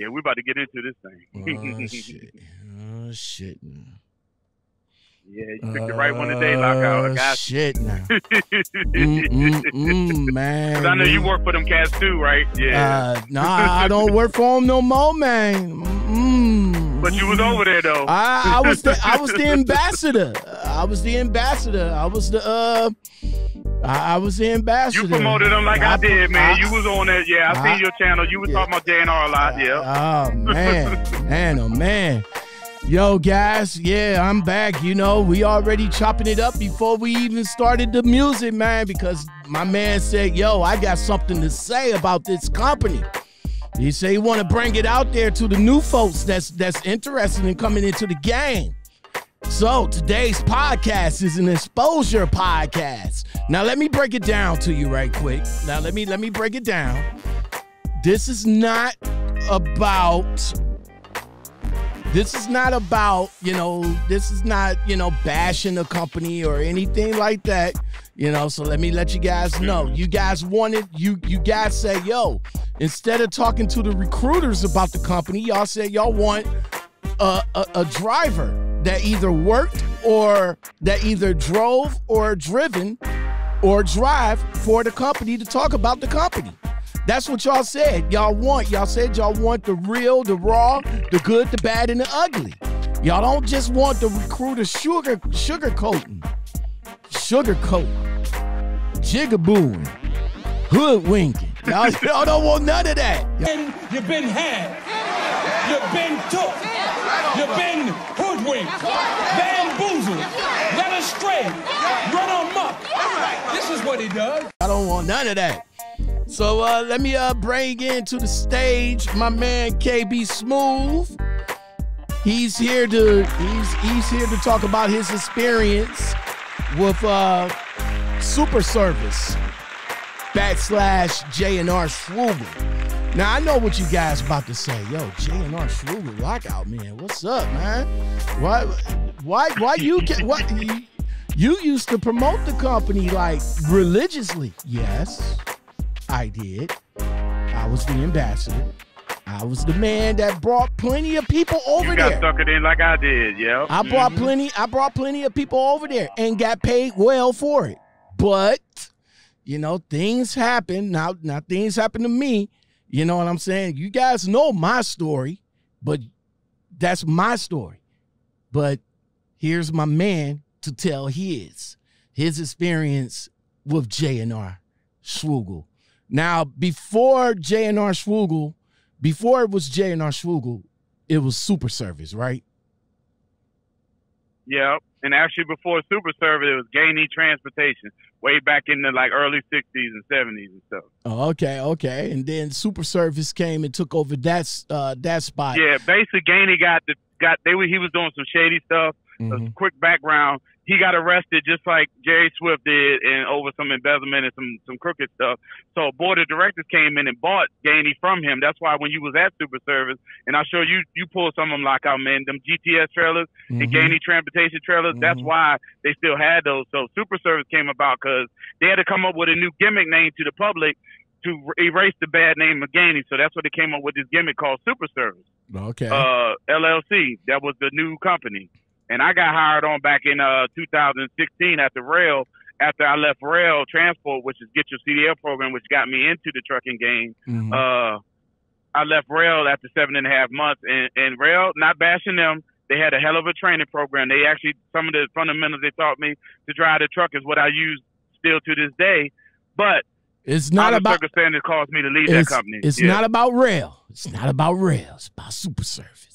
Yeah, we're about to get into this thing. oh shit! Oh shit! Yeah, you picked the right one today, Lockout. I Oh, got shit now. mm, mm, mm, man. I know you work for them cats too, right? Yeah. Uh, nah, I don't work for them no more, man. Mm. But you was over there though. I, I was the I was the ambassador. I was the ambassador. I was the uh I, I was the ambassador. you promoted them like I, did, man. I- you was on that. Yeah, I, I- seen your channel. You was yeah. talking about JNR a lot. Yeah. Oh man, man, oh man. Yo, guys, yeah, I'm back. You know, we already chopping it up before we even started the music, man, because my man said, yo, I got something to say about this company. He said he want to bring it out there to the new folks that's that's interested in coming into the game. So today's podcast is an exposure podcast. Now let me break it down to you right quick. Now let me let me break it down. This is not about this is not about, you know, this is not, you know, bashing the company or anything like that. You know, so let me let you guys know. You guys wanted you you guys say, yo, instead of talking to the recruiters about the company, y'all said y'all want a, a, a driver that either worked or that either drove or driven or drive for the company to talk about the company. That's what y'all said. Y'all want. Y'all said y'all want the real, the raw, the good, the bad, and the ugly. Y'all don't just want the recruiter sugar sugar sugarcoating, sugarcoating, jigabooing, hoodwinking. Y'all, y'all don't want none of that. you've been had. You've been took. You've been hoodwinked, bamboozled, led astray, run amok. This is what he does. I don't want none of that. So uh, let me uh, bring into the stage my man KB Smooth. He's here to he's he's here to talk about his experience with uh, Super Service backslash JNR Schugel. Now I know what you guys about to say. Yo, JNR Schugel lockout man, what's up, man? Why why why you can what you used to promote the company like religiously? Yes. I did. I was the ambassador. I was the man that brought plenty of people over You got there. stuck it in like I did. Yeah. I brought mm-hmm. plenty. I brought plenty of people over there and got paid well for it. But you know, things happen. Now, now things happen to me. You know what I'm saying? You guys know my story, but that's my story. But here's my man to tell his his experience with JNR Schugel. Now, before JNR Schugel, before it was JNR Schugel, it was Super Service, right? Yeah. And actually, before Super Service, it was Gainey Transportation, way back in the like early '60s and '70s and stuff. Oh, okay, okay. And then Super Service came and took over that uh, that spot. Yeah, basically, Gainey got the got they were he was doing some shady stuff. A Mhm. quick background: he got arrested just like Jerry Swift did, and over some embezzlement and some some crooked stuff. So a board of directors came in and bought Gainey from him. That's why when you was at Super Service, and I'm sure you you pulled some of them like out man, them GTS trailers and Mhm. Gainey transportation trailers. That's Mhm. why they still had those. So Super Service came about because they had to come up with a new gimmick name to the public to er- erase the bad name of Gainey. So that's what they came up with this gimmick called Super Service Okay. uh, LLC. That was the new company, and I got hired on back in uh, 2016 at the Rail. After I left Rail Transport, which is Get Your CDL program, which got me into the trucking game. Mhm. Uh, I left Rail after seven and a half months, and, and Rail, not bashing them, they had a hell of a training program. They actually some of the fundamentals they taught me to drive the truck is what I use still to this day. But it's not about circumstances caused me to leave that company. it's Yeah. not about rail. It's not about rail. It's about Super Service.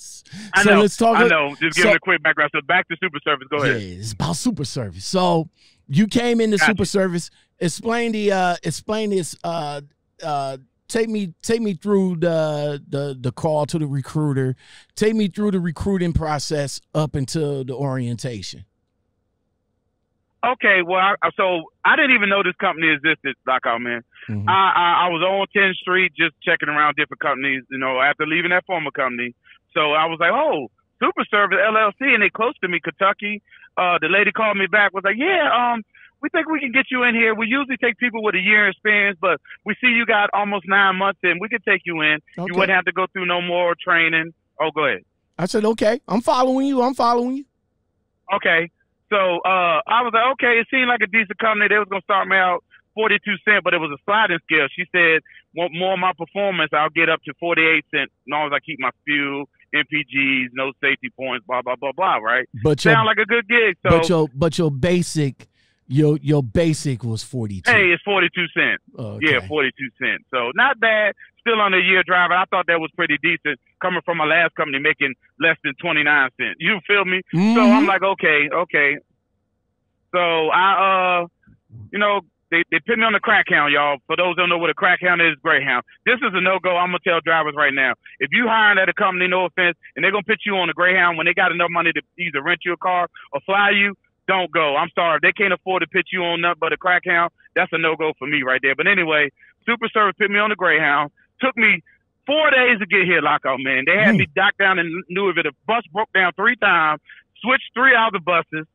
I so know. let's talk. I know. Just giving so- a quick background. So back to Super Service. Go ahead. Yeah, it's about Super Service. So you came into Gotcha. Super Service. Explain the uh explain this uh uh take me take me through the the the call to the recruiter. Take me through the recruiting process up until the orientation. Okay. Well, I, so I didn't even know this company existed, Lockout Man. Mhm. I, I I was on 10th Street just checking around different companies. You know, after leaving that former company, so I was like, oh, Super Service LLC, and they close to me, Kentucky. Uh, the lady called me back was like, yeah, um, we think we can get you in here. We usually take people with a year experience, but we see you got almost nine months in. We could take you in. Okay. You wouldn't have to go through no more training. Oh, go ahead. I said, okay, I'm following you. I'm following you. Okay. So uh, I was like, okay, it seemed like a decent company. They was gonna start me out 42 cent, but it was a sliding scale. She said, want more of my performance, I'll get up to 48 cent, as long as I keep my fuel, MPGs, no safety points, blah blah blah blah. Right? But your Sound like a good gig. So but your but your basic your your basic was forty two. hey, it's 42 cent. Yeah, 42 cents. So not bad. Still on a year driver. I thought that was pretty decent coming from my last company making less than 29 cents. You feel me? So Mhm. I'm like, okay, okay. So I, uh, you know, they, they put me on the crack hound, y'all. For those who don't know what a crack hound is, Greyhound. This is a no go. I'm gonna tell drivers right now. If you hiring at a company, no offense, and they're gonna put you on a Greyhound when they got enough money to either rent you a car or fly you, don't go. I'm sorry. If they can't afford to put you on nothing but a crack hound, that's a no go for me right there. But anyway, Super Service put me on the Greyhound. Took me four days to get here, lockout man. They had Mm. me docked down in Louisville. The bus broke down three times. Switched three other buses.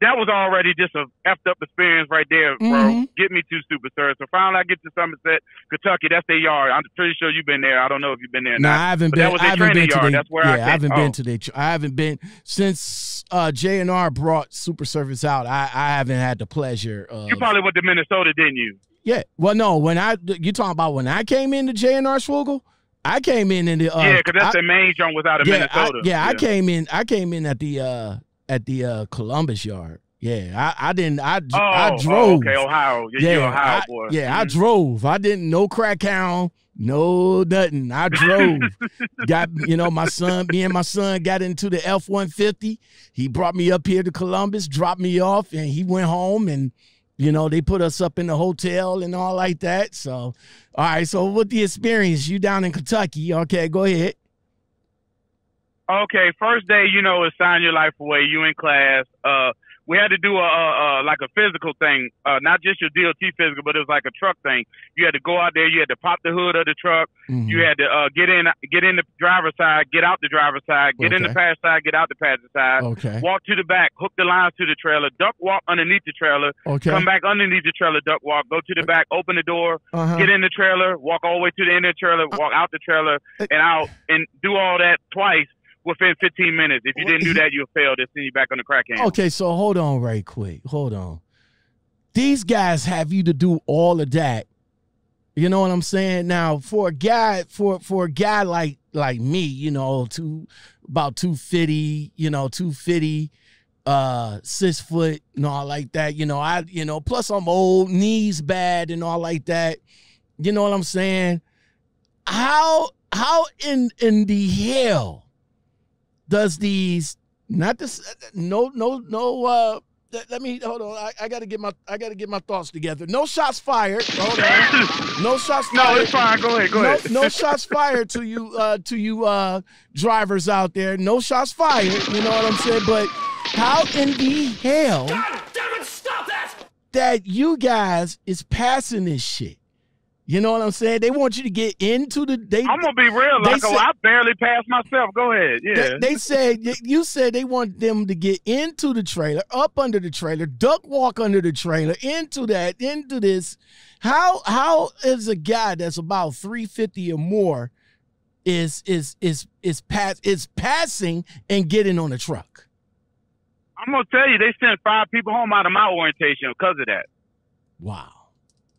That was already just a effed up experience right there, bro. Mhm. Get me to Super Service. So finally, I get to Somerset, Kentucky. That's their yard. I'm pretty sure you've been there. I don't know if you've been there. or No. I haven't But been. that was I their haven't been to yard. the. That's where yeah, I I haven't oh. been to the. I haven't been since uh, J and R brought Super Service out. I, I haven't had the pleasure of. You probably went to Minnesota, didn't you? yeah. Well, no. When I you talking about when I came into J and R Schugel, I came in in the. Uh, yeah, because that's I- the main joint was out of yeah, Minnesota. I, yeah, I came in. I came in at the uh, at the uh, Columbus yard. Yeah, I, I didn't. I Oh, I oh, drove. okay, Ohio. Yeah, Yeah, you're Ohio I, boy. yeah, I Mhm. drove. I didn't no crack hound, no nothing. I drove. got you know my son. Me and my son got into the F one fifty. He brought me up here to Columbus, dropped me off, and he went home. And you know they put us up in the hotel and all like that. So, all right. So what the experience? You down in Kentucky? Okay, go ahead. Okay, first day, you know, is sign your life away. You in class. Uh, we had to do a, a, a like a physical thing, uh, not just your DOT physical, but it was like a truck thing. You had to go out there. You had to pop the hood of the truck. Mhm. You had to uh, get in, get in the driver's side, get out the driver's side, get in the passenger side, get out the passenger side. okay. Walk to the back, hook the lines to the trailer, duck walk underneath the trailer, Okay. come back underneath the trailer, duck walk, go to the back, open the door, Uh-huh. get in the trailer, walk all the way to the end of the trailer, walk out the trailer, Uh, and out, and do all that twice within 15 minutes. If you didn't do that, you'll fail. They'll send you back on the crack hand. Okay, so hold on right quick. Hold on. These guys have you to do all of that. You know what I'm saying? Now, for a guy, for for a guy like like me, you know, two about 250, you know, 250, uh, six foot and all like that. You know, I, you know, plus I'm old, knees bad and all like that. You know what I'm saying? How how in in the hell does these not this no no no uh let, let me hold on I, I gotta get my I gotta get my thoughts together. No shots fired. Hold on. No shots no, fired. it's fine. Go ahead. Go no, ahead. no shots fired to you uh to you uh drivers out there. No shots fired. You know what I'm saying? But how in the hell God damn it, stop that! that you guys is passing this shit? You know what I'm saying? They want you to get into the they I'm gonna be real, Loco. said- I barely passed myself. Go ahead. Yeah. They, they said you said they want them to get into the trailer, up under the trailer, duck walk under the trailer, into that, into this. How how is a guy that's about three fifty or more is is is is pass is passing and getting on a truck? I'm gonna tell you, they sent five people home out of my orientation because of that. Wow.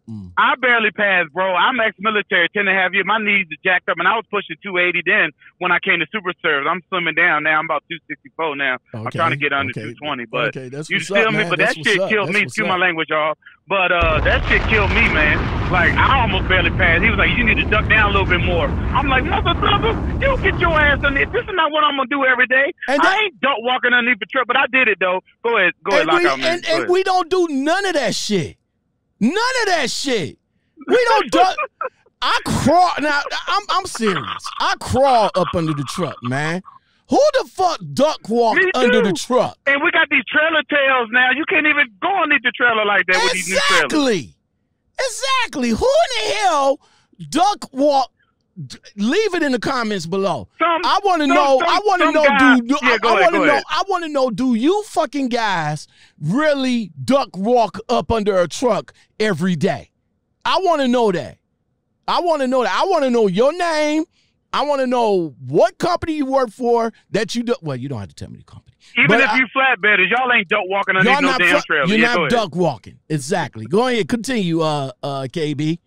Mm. I barely passed, bro. I'm ex-military, ten and a half years. My knees are jacked up, and I was pushing 280 then when I came to Super Service. I'm slimming down now. I'm about 264 now. I'm trying to get under okay, 220, but okay, that's you feel up, me? man. But That's that shit up. killed That's me. Excuse my language, y'all. But uh, that shit killed me, man. Like I almost barely passed. He was like, "You need to duck down a little bit more." I'm like, "Mother brother, you get your ass underneath. This is not what I'm gonna do every day. And I ain't duck walking underneath the truck, but I did it though. Go ahead, go ahead, we, out, man. and, and we don't do none of that shit. None of that shit. We don't do. I crawl now. I'm I'm serious. I crawl up under the truck, man. Who the fuck duck walk under the truck? And we got these trailer tails now. You can't even go underneath the trailer like that with these new trailers. Exactly. Exactly. Who in the hell duck walk leave it in the comments below. Some- I want to know. some- I want to know. guy- do, do Yeah, I, I want to know? I want to know. Do you fucking guys really duck walk up under a truck every day? I want to know that. I want to know that. I want to know your name. I want to know what company you work for that you do. Well, you don't have to tell me the company. Even But if I- you flatbedders, y'all ain't duck walking underneath Y'all no damn fu- trailer. you're yeah, not duck walking. Exactly. Go ahead. Continue, uh, uh, KB.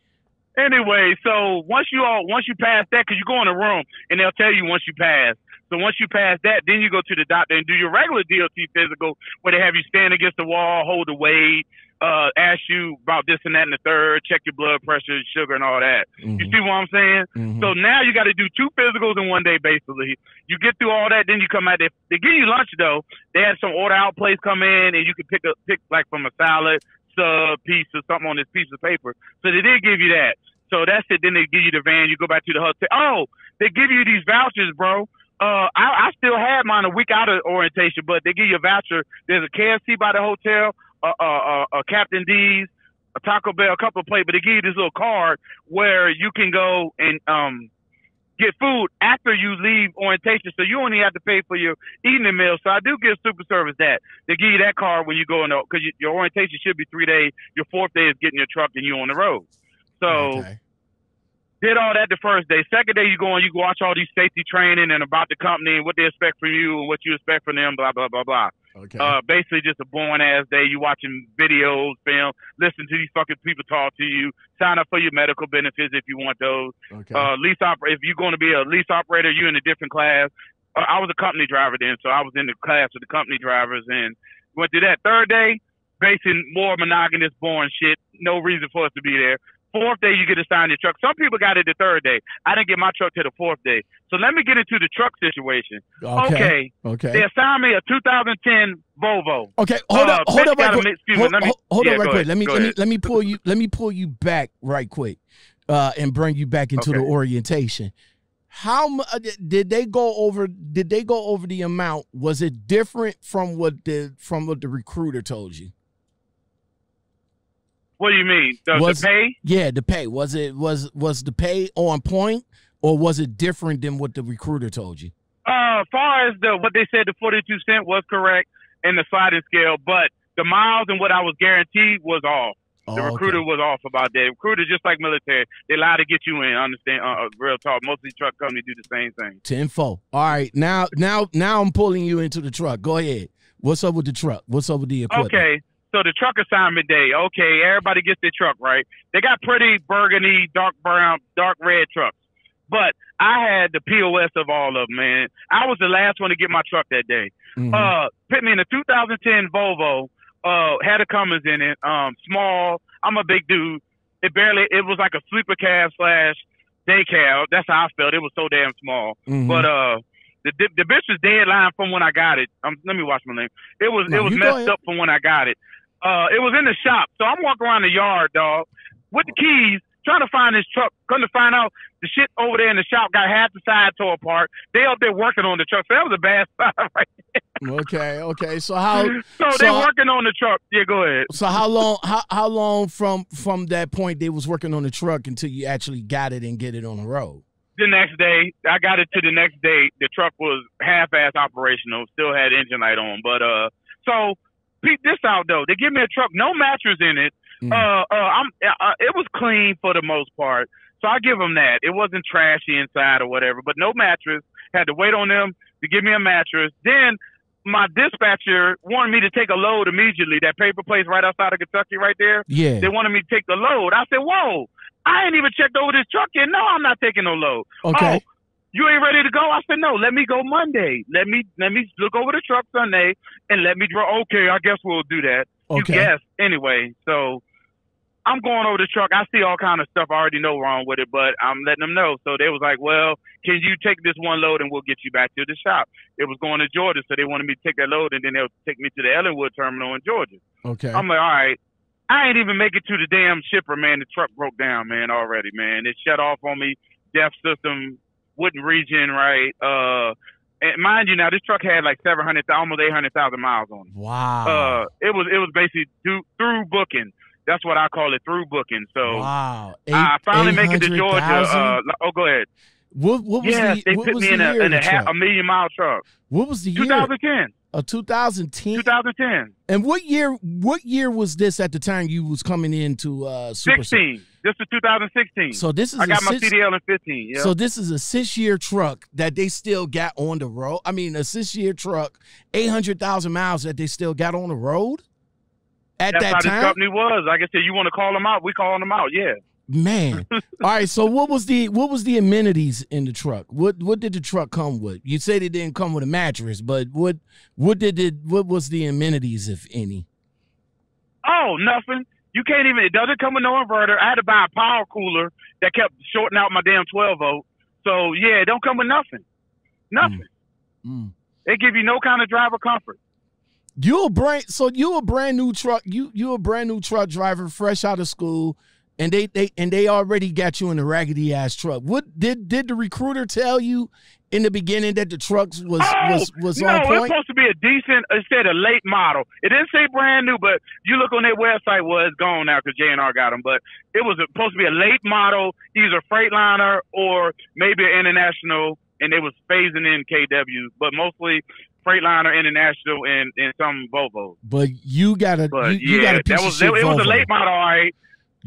Anyway, so once you all once you pass that, because you go in the room and they'll tell you once you pass. So once you pass that, then you go to the doctor and do your regular DOT physical, where they have you stand against the wall, hold the weight, uh, ask you about this and that and the third, check your blood pressure, sugar, and all that. You Mhm. see what I'm saying? Mhm. So now you got to do two physicals in one day, basically. You get through all that, then you come out there. They give you lunch though. They had some order out place come in, and you can pick up pick like from a salad, sub piece or something on this piece of paper. So they did give you that. So that's it. Then they give you the van. You go back to the hotel. Oh, they give you these vouchers, bro. Uh, I, I still had mine a week out of orientation, but they give you a voucher. There's a KFC by the hotel, a, a, a, a Captain D's, a Taco Bell, a couple of plates, but they give you this little card where you can go and um get food after you leave orientation, so you only have to pay for your eating evening meal. So I do give Super Service that. They give you that card when you go in because you, your orientation should be three days. Your fourth day is getting your truck and you on the road. So Okay. Did all that the first day. Second day you go and you watch all these safety training and about the company and what they expect from you and what you expect from them. Blah blah blah blah. Okay. Uh, basically just a boring ass day. You watching videos, film, listen to these fucking people talk to you. Sign up for your medical benefits if you want those. okay. Uh, lease oper- if you're going to be a lease operator, you're in a different class. Uh, I was a company driver then, so I was in the class with the company drivers and went through that. Third day, basing more monogamous, boring shit. No reason for us to be there. Fourth day, you get assigned your truck. Some people got it the third day. I didn't get my truck to the fourth day. So let me get into the truck situation. okay. Okay. Okay. They assigned me a 2010 Volvo. Okay, hold Uh, up, hold up, right quick. excuse me, Hold, let me- hold- yeah, up, right quick. ahead, Let me let me let me pull you let me pull you back right quick, uh, and bring you back into the orientation. How uh, did they go over? Did they go over the amount? Was it different from what the from what the recruiter told you? What do you mean? The, Was- the pay? Yeah, the pay was it was was the pay on point, or was it different than what the recruiter told you? Uh, as far as the what they said, the 42 cent was correct in the sliding scale, but the miles and what I was guaranteed was off. The Oh, recruiter okay. was off about that. Recruiter just like military, they lie to get you in. Understand? Uh, uh, real talk. Most of these truck companies do the same thing. Ten four. All right, now now now I'm pulling you into the truck. Go ahead. What's up with the truck? What's up with the equipment? Okay. So the truck assignment day. Okay, everybody gets their truck, right? They got pretty burgundy, dark brown, dark red trucks. But I had the POS of all of them, man. I was the last one to get my truck that day. Mhm. Uh, put me in a 2010 Volvo. Uh, had a Cummins in it. Um, small. I'm a big dude. It barely. It was like a sleeper cab slash day cab. That's how I felt. It was so damn small. Mhm. But uh, the the, the bitch was deadline from when I got it. Um, let me watch my name. It was No, it was messed up from when I got it. Uh, it was in the shop, so I'm walking around the yard, dog, with the keys, trying to find this truck. Come to find out, the shit over there in the shop got half the side tore apart. They up there working on the truck, so that was a bad spot, right? Okay, okay. So how So, so they working on the truck. Yeah, go ahead. so how long how how long from from that point they was working on the truck until you actually got it and get it on the road? The next day, I got it to the next day. The truck was half-ass operational, still had engine light on. But uh, so peep this out though. They give me a truck, no mattress in it. Mm. Uh, uh, I'm, uh, it was clean for the most part, so I give them that. It wasn't trashy inside or whatever, but no mattress. Had to wait on them to give me a mattress. Then my dispatcher wanted me to take a load immediately. That paper place right outside of Kentucky, right there. Yeah. They wanted me to take the load. I said, "Whoa, I ain't even checked over this truck yet. No, I'm not taking no load." Okay. Oh, you ain't ready to go? I said, no, let me go Monday. Let me let me look over the truck Sunday and let me draw. Okay, I guess we'll do that. You Okay. guess anyway. So I'm going over the truck. I see all kind of stuff I already know wrong with it, but I'm letting them know. So they was like, well, can you take this one load and we'll get you back to the shop? It was going to Georgia, so they wanted me to take that load and then they'll take me to the Ellenwood terminal in Georgia. Okay. I'm like, all right. I ain't even make it to the damn shipper, man. The truck broke down, man, already, man. It shut off on me. DEF system wouldn't regen right. Uh, and mind you, now this truck had like seven hundred, almost eight hundred thousand miles on it. wow. Uh, it was it was basically do, through booking. That's what I call it through booking. So wow, I finally make it to Georgia. Uh, oh, go ahead. What what was Yeah, the they what put was me the in a, in a, half, a million mile truck. What was the year? 2010. A 2010. 2010. And what year? What year was this at the time you was coming into uh, Super? 16. This is 2016. So this is I got my six, CDL in 15. Yeah. So this is a six-year truck that they still got on the road. I mean, a six-year truck, eight hundred thousand miles that they still got on the road. At That's that how time, this company was. Like I said, you want to call them out? We calling them out. Yeah. man. All right. So what was the what was the amenities in the truck? What what did the truck come with? You said it didn't come with a mattress, but what what did it? What was the amenities, if any? Oh, nothing. You can't even. It doesn't come with no inverter. I had to buy a power cooler that kept shorting out my damn 12 volt. So yeah, it don't come with nothing. Nothing. Mm. They give you no kind of driver comfort. You a brand so you a brand new truck you you a brand new truck driver fresh out of school and they they and they already got you in a raggedy ass truck. What did did the recruiter tell you in the beginning that the trucks was oh, was was no, on it's point? supposed to be a decent. It said a late model. It didn't say brand new, but you look on their website. Well, it's gone now because J&R got them. But it was supposed to be a late model, either Freightliner or maybe an International, and they was phasing in KW, but mostly Freightliner, International, and and some Volvo. But you got a But you, you yeah, got a piece that of was shit it was a late model, all right.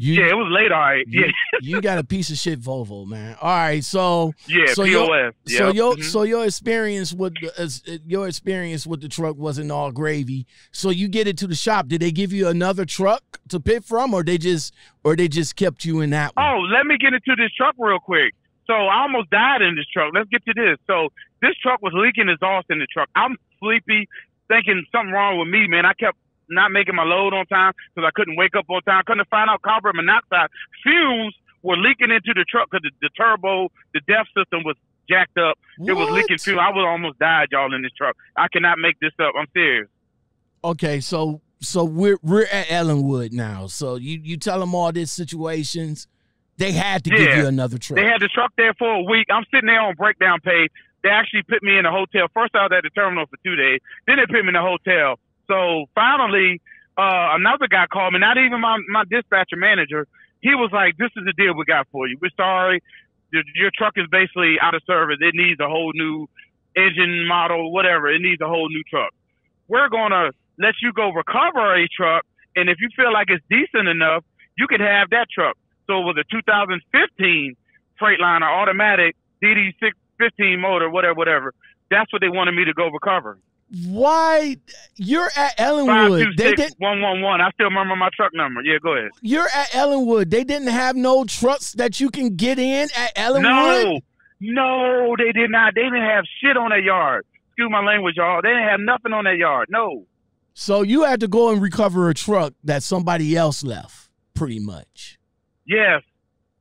You, yeah, it was late, all right. you, Yeah, you got a piece of shit Volvo, man. All right, so yeah, so POS. your- yeah. so your Mhm. so your experience with the, your experience with the truck wasn't all gravy. So you get it to the shop. Did they give you another truck to pick from, or they just or they just kept you in that one? Oh, let me get into this truck real quick. So I almost died in this truck. Let's get to this. So this truck was leaking exhaust in the truck. I'm sleepy, thinking something wrong with me, man. I kept not making my load on time because I couldn't wake up on time. Couldn't find out carbon monoxide fumes were leaking into the truck because the, the turbo, the DEF system was jacked up. It was leaking fuel. I would almost died, y'all, in this truck. I cannot make this up. I'm serious. Okay, so so we're we're at Ellenwood now. So you you tell them all these situations. They had to give you another truck. They had the truck there for a week. I'm sitting there on breakdown pay. They actually put me in a hotel. First, I was at the terminal for two days. Then they put me in a hotel. So finally, uh, another guy called me. Not even my my dispatcher manager. He was like, "This is the deal we got for you. We're sorry. Your, your truck is basically out of service. It needs a whole new engine model, whatever. It needs a whole new truck. We're gonna let you go recover a truck, and if you feel like it's decent enough, you could have that truck." So it was a 2015 Freightliner automatic DD615 motor, whatever, whatever. That's what they wanted me to go recover. Why you're at Five Ellenwood? two They six did. one one one. I still remember my truck number. Yeah, go ahead. You're at Ellenwood. They didn't have no trucks that you can get in at Ellenwood. No, no, they did not. They didn't have shit on their yard. Excuse my language, y'all. They didn't have nothing on their yard. No. So you had to go and recover a truck that somebody else left, pretty much. Yes.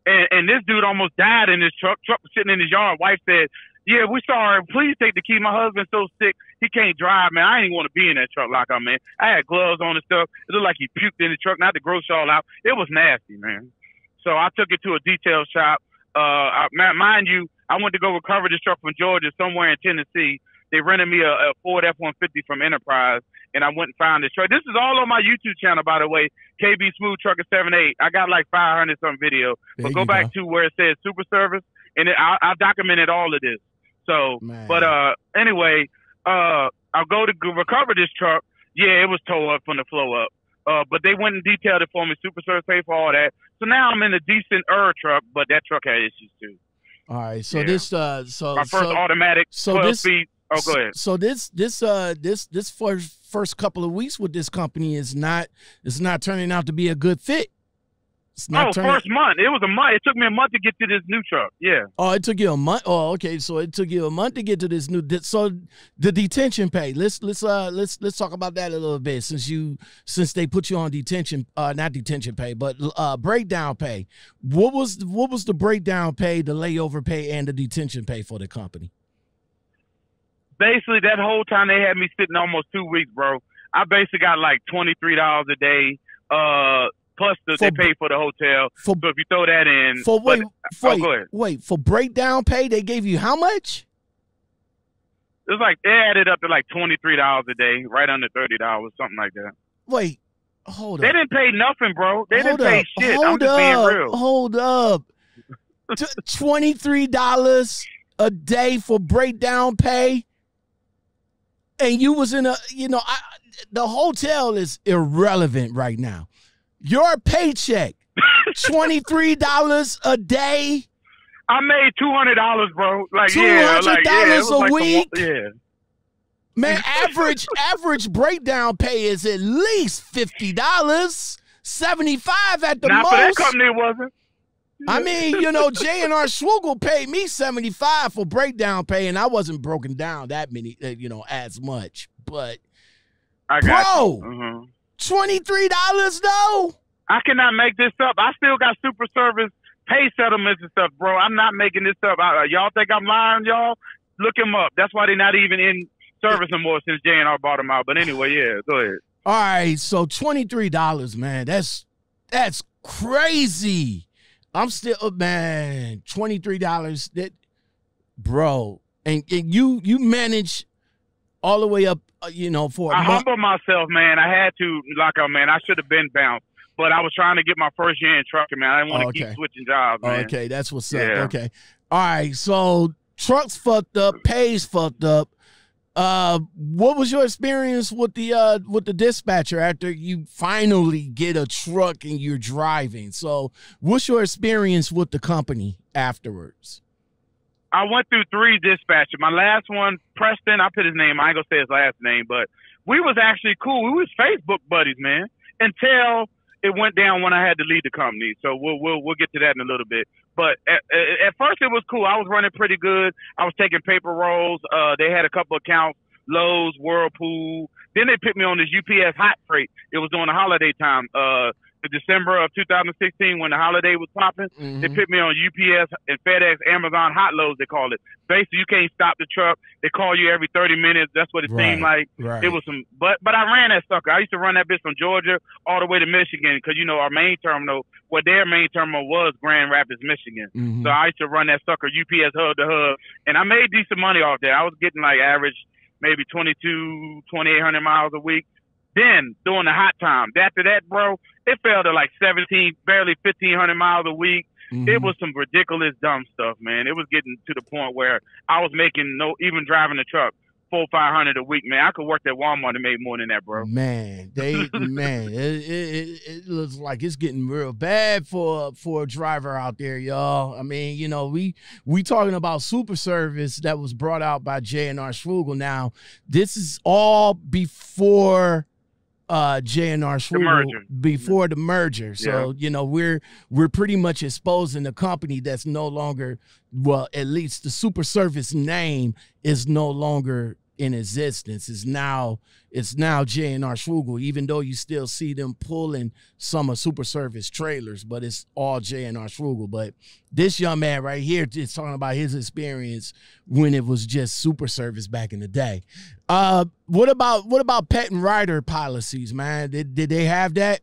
And, and this dude almost died in his truck. Truck was sitting in his yard. Wife said, "Yeah, we sorry. Please take the key. My husband's so sick, he can't drive, man. I didn't want to be in that truck like I'm man. I had gloves on and stuff. It looked like he puked in the truck. Not to gross y'all out. It was nasty, man. So I took it to a detail shop. Uh, I, mind you, I went to go recover this truck from Georgia, somewhere in Tennessee. They rented me a, a Ford F-150 from Enterprise, and I went and found this truck. This is all on my YouTube channel, by the way. KB Smooth Trucker 78. I got like 500 some video. There But go back to where it says Super Service, and it, I, I documented all of this. So, Man. but uh, anyway, uh, I'll go to recover this truck. Yeah, it was towed up from the flow up. Uh, but they went and detailed it for me. Super Service paid for all that. So now I'm in a decent er truck, but that truck had issues too. All right. So Yeah. this uh so My first so, automatic so 12 this- speed. Oh, go ahead. So this this uh this this first first couple of weeks with this company is not it's not turning out to be a good fit. It's not Oh, turning. first month. It was a month. It took me a month to get to this new truck. Yeah. Oh, it took you a month. Oh, okay. So it took you a month to get to this new. So the detention pay. Let's let's uh let's let's talk about that a little bit since you since they put you on detention. Uh, not detention pay, but uh breakdown pay. What was what was the breakdown pay, the layover pay, and the detention pay for the company? basically that whole time they had me sitting almost two weeks, bro. I basically got like twenty three dollars a day. Uh, plus the, they pay for the hotel. For So if you throw that in, for but- wait oh, wait go ahead. wait for breakdown pay, they gave you how much? It's like they added up to like twenty three dollars a day, right under thirty dollars, something like that. Wait, hold They up. didn't pay nothing, bro. They hold didn't pay shit. Hold I'm just up. being real. Hold up. Twenty three dollars a day for breakdown pay, and you was in a you know I, the hotel is irrelevant right now. Your paycheck, $23 a day. I made $200, bro. Like, $200 yeah, like, yeah, a like week? The, yeah. Man, average average breakdown pay is at least fifty dollars, seventy five at the Not most. For that company, wasn't. I mean, you know, J and R Schugel paid me seventy five for breakdown pay, and I wasn't broken down that many, uh, you know, as much. But I got bro, you. Mm -hmm. $23 though? I cannot make this up. I still got super service pay settlements and stuff, bro. I'm not making this up. I, uh, y'all think I'm lying, y'all? Look him up. That's why they're not even in service no more since JNR bought him out. But anyway, yeah, go ahead. All right, so $23, man. That's that's crazy. I'm still uh, man, $23 that bro. And, and you you manage all the way up you know, for I month. humbled myself, man. I had to lock up, man. I should have been bounced, but I was trying to get my first year in trucking, man. I didn't want to Oh, okay. keep switching jobs, man. Okay, that's what's up. Yeah. Okay, all right. So trucks fucked up, pays fucked up. Uh, what was your experience with the uh with the dispatcher after you finally get a truck and you're driving? So, what's your experience with the company afterwards? I went through three dispatchers. My last one, Preston, I put his name. I ain't gonna say his last name, but we was actually cool. We was Facebook buddies, man. Until it went down when I had to leave the company. So we'll we'll we'll get to that in a little bit. But at, at first it was cool. I was running pretty good. I was taking paper rolls. Uh, they had a couple of accounts, Lowe's, Whirlpool. Then they put me on this UPS hot freight. It was during the holiday time. Uh, December of 2016 when the holiday was popping. They Mhm. put me on UPS and FedEx, Amazon hot loads. They call it. Basically, you can't stop the truck. They call you every 30 minutes. That's what it seemed like. Right. It was some, but but I ran that sucker. I used to run that bitch from Georgia all the way to Michigan because you know our main terminal, well their main terminal was Grand Rapids, Michigan. Mhm. So I used to run that sucker UPS hub to hub, and I made decent money off that. I was getting like average maybe 22, 2800 miles a week. Then during the hot time, after that, bro, it fell to like 17, barely 1500 miles a week. It Mhm. was some ridiculous dumb stuff, man. It was getting to the point where I was making no, even driving the truck, four five hundred a week, man. I could work at Walmart and make more than that, bro. Man, they man, it, it, it, it looks like it's getting real bad for for a driver out there, y'all. I mean, you know, we we talking about super service that was brought out by J and R Schugel. Now, this is all before uh J and R before the merger. So, you know, we're we're pretty much exposing a company that's no longer well, at least the super service name is no longer in existence. It's now it's now J and R Schugel, even though you still see them pulling some of super service trailers, but it's all J and R Schugel. But this young man right here is talking about his experience when it was just super service back in the day. Uh what about what about pet and rider policies, man? Did did they have that?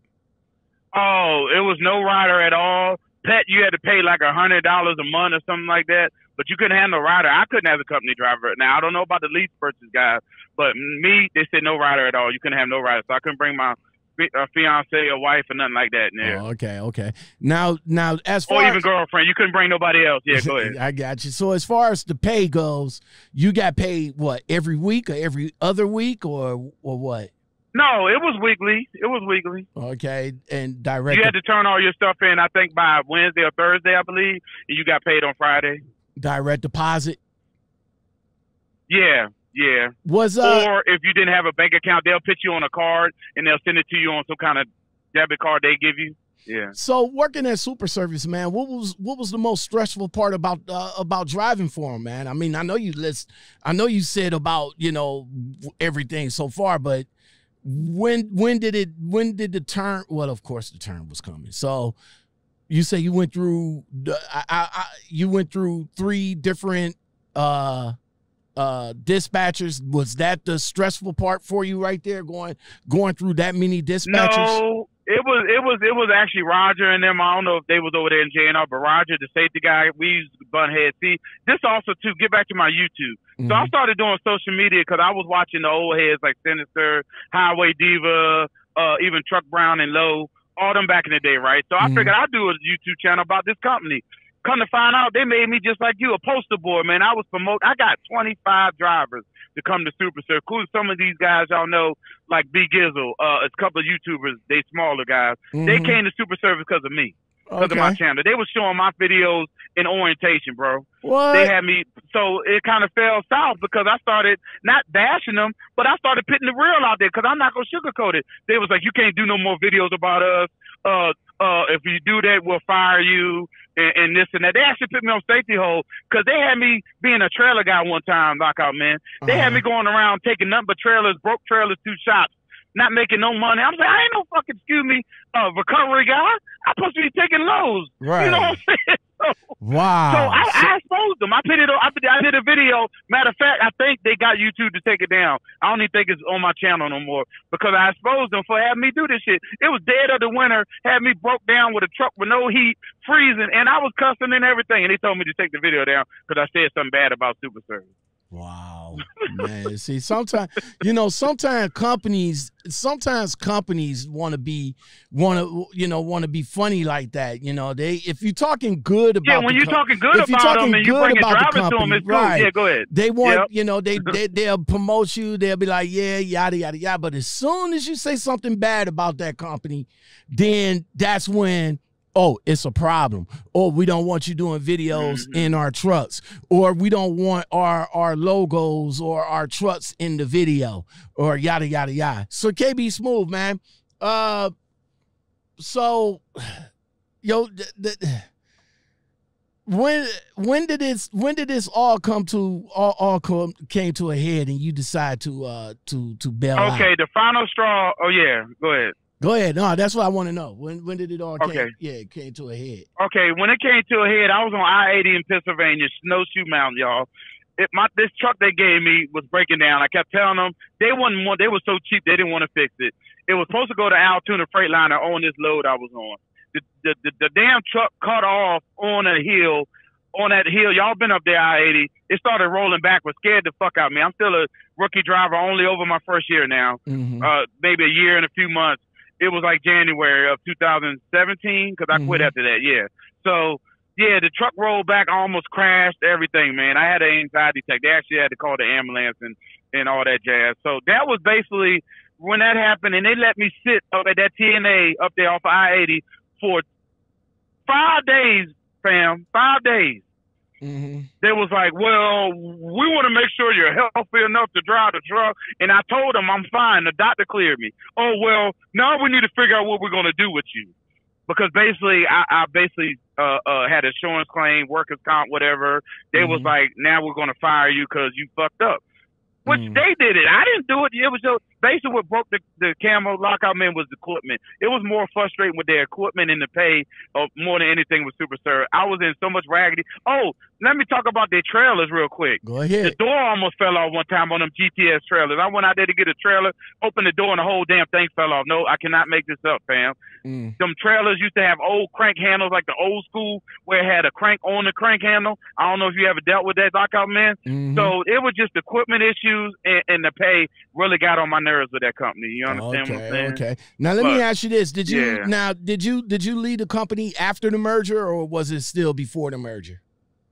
Oh, it was no rider at all. Pet, you had to pay like a hundred dollars a month or something like that, but you couldn't have no rider. I couldn't have a company driver. Now I don't know about the lease purchase guys, but me, they said no rider at all. You couldn't have no rider, so I couldn't bring my fi- uh, fiance or wife or nothing like that there, Oh, okay, okay. Now now as far or even girlfriend. You couldn't bring nobody else. Yeah, go ahead. I got you. So as far as the pay goes, you got paid what every week or every other week or or what? No, it was weekly. It was weekly. Okay, and direct You had to turn all your stuff in. I think by Wednesday or Thursday, I believe, and you got paid on Friday. Direct deposit Yeah, yeah. was uh or if you didn't have a bank account, they'll put you on a card and they'll send it to you on some kind of debit card they give you. Yeah. so working at super service man what was what was the most stressful part about uh, about driving for him man i mean i know you list i know you said about you know everything so far but when when did it when did the turn well of course the turn was coming so you say you went through I, I, I you went through three different uh uh dispatchers was that the stressful part for you right there going going through that many dispatchers No, it was it was it was actually Roger and them. I don't know if they was over there in JNR, but Roger, the safety guy, we used to bun heads. See, this also too. Get back to my YouTube. So I Mhm. started doing social media because I was watching the old heads like Sinister, Highway Diva, uh, even Truck Brown and Low, all them back in the day, right? So I Mhm. figured I'd do a YouTube channel about this company. Come to find out, they made me just like you, a poster boy, man. I was promote. I got 25 drivers to come to Super Surf, including some of these guys y'all know, like B Gizzle, uh, a couple of YouTubers, they smaller guys. They Mhm. came to Super Service because of me, because of my channel. They was showing my videos in orientation, bro What? they had me so it kind of fell south because I started not bashing them, but I started putting the real out there because I'm not gonna sugarcoat it. They was like, you can't do no more videos about us. Uh, uh, if you do that, we'll fire you and, and this and that. They actually put me on safety hold because they had me being a trailer guy one time, lockout man. They had Uh-huh. me going around taking nothing but trailers, broke trailers to shops, not making no money. I'm like, I ain't no fucking excuse me, uh, recovery guy. I'm supposed to be taking lows. Right. You know what I'm saying? So, Wow. so I, I exposed them. I put it. on- I, I did a video. Matter of fact, I think they got YouTube to take it down. I don't even think it's on my channel no more because I exposed them for having me do this shit. It was dead of the winter. Had me broke down with a truck with no heat, freezing, and I was cussing and everything. And they told me to take the video down because I said something bad about Super Service. Wow, man. See, sometimes you know, sometimes companies, sometimes companies want to be, want to, you know, want to be funny like that. You know, they if you're talking good about, Yeah, when you're talking good if you're about talking them and you good about the them, company, it's cool. right. Yeah, go ahead. They want, Yep. you know, they, they they'll promote you. They'll be like, yeah, yada yada yada. But as soon as you say something bad about that company, then that's when. Oh, it's a problem. Or we don't want you doing videos Mhm. in our trucks. Or we don't want our our logos or our trucks in the video. Or yada yada yada. So KB Smooth, man. Uh so yo th- th- when when did this when did this all come to all, all come, came to a head and you decide to uh to to bail out? Okay, the final straw. Oh yeah, go ahead. Go ahead. No, that's what I want to know. When when did it all came? Okay. Yeah, it came to a head. Okay, when it came to a head, I was on I eighty in Pennsylvania, Snowshoe Mountain, y'all. It, my this truck they gave me was breaking down. I kept telling them they wasn't want, they were so cheap they didn't want to fix it. It was supposed to go to Altoona Freightliner on this load I was on. The the, the, the damn truck cut off on a hill. On that hill, y'all been up there I eighty. It started rolling backwards, scared the fuck out of me. I'm still a rookie driver, only over my first year now. Mhm. Uh, maybe a year and a few months. It was like January of 2017 because I quit Mhm. after that. Yeah. So yeah, the truck rolled back, almost crashed, everything, man. I had an anxiety attack. They actually had to call the ambulance and and all that jazz. So that was basically when that happened, and they let me sit up at that TNA up there off of I-80 for five days, fam, five days Mhm. they was like, well, we want to make sure you're healthy enough to drive the truck. And I told them I'm fine. The doctor cleared me. Oh, well, now we need to figure out what we're going to do with you. Because basically, I, I basically uh, uh, had insurance claim, workers' comp, whatever. They was Mhm. like, now we're going to fire you because you fucked up. Which Mhm. they did it. I didn't do it. It was just basically what broke the, the camo lockout man was the equipment. It was more frustrating with their equipment and the pay uh, more than anything with Super Sir. I was in so much raggedy. Oh, let me talk about their trailers real quick. Go ahead. The door almost fell off one time on them GTS trailers. I went out there to get a trailer, opened the door, and the whole damn thing fell off. No, I cannot make this up, fam. Mm. Them trailers used to have old crank handles, like the old school, where it had a crank on the crank handle. I don't know if you ever dealt with that lockout man. Mhm. So it was just equipment issues, and, and the pay really got on my nerves with that company. You understand what I'm okay, saying? okay. Now let me ask you this: Did you yeah. now did you did you leave the company after the merger, or was it still before the merger?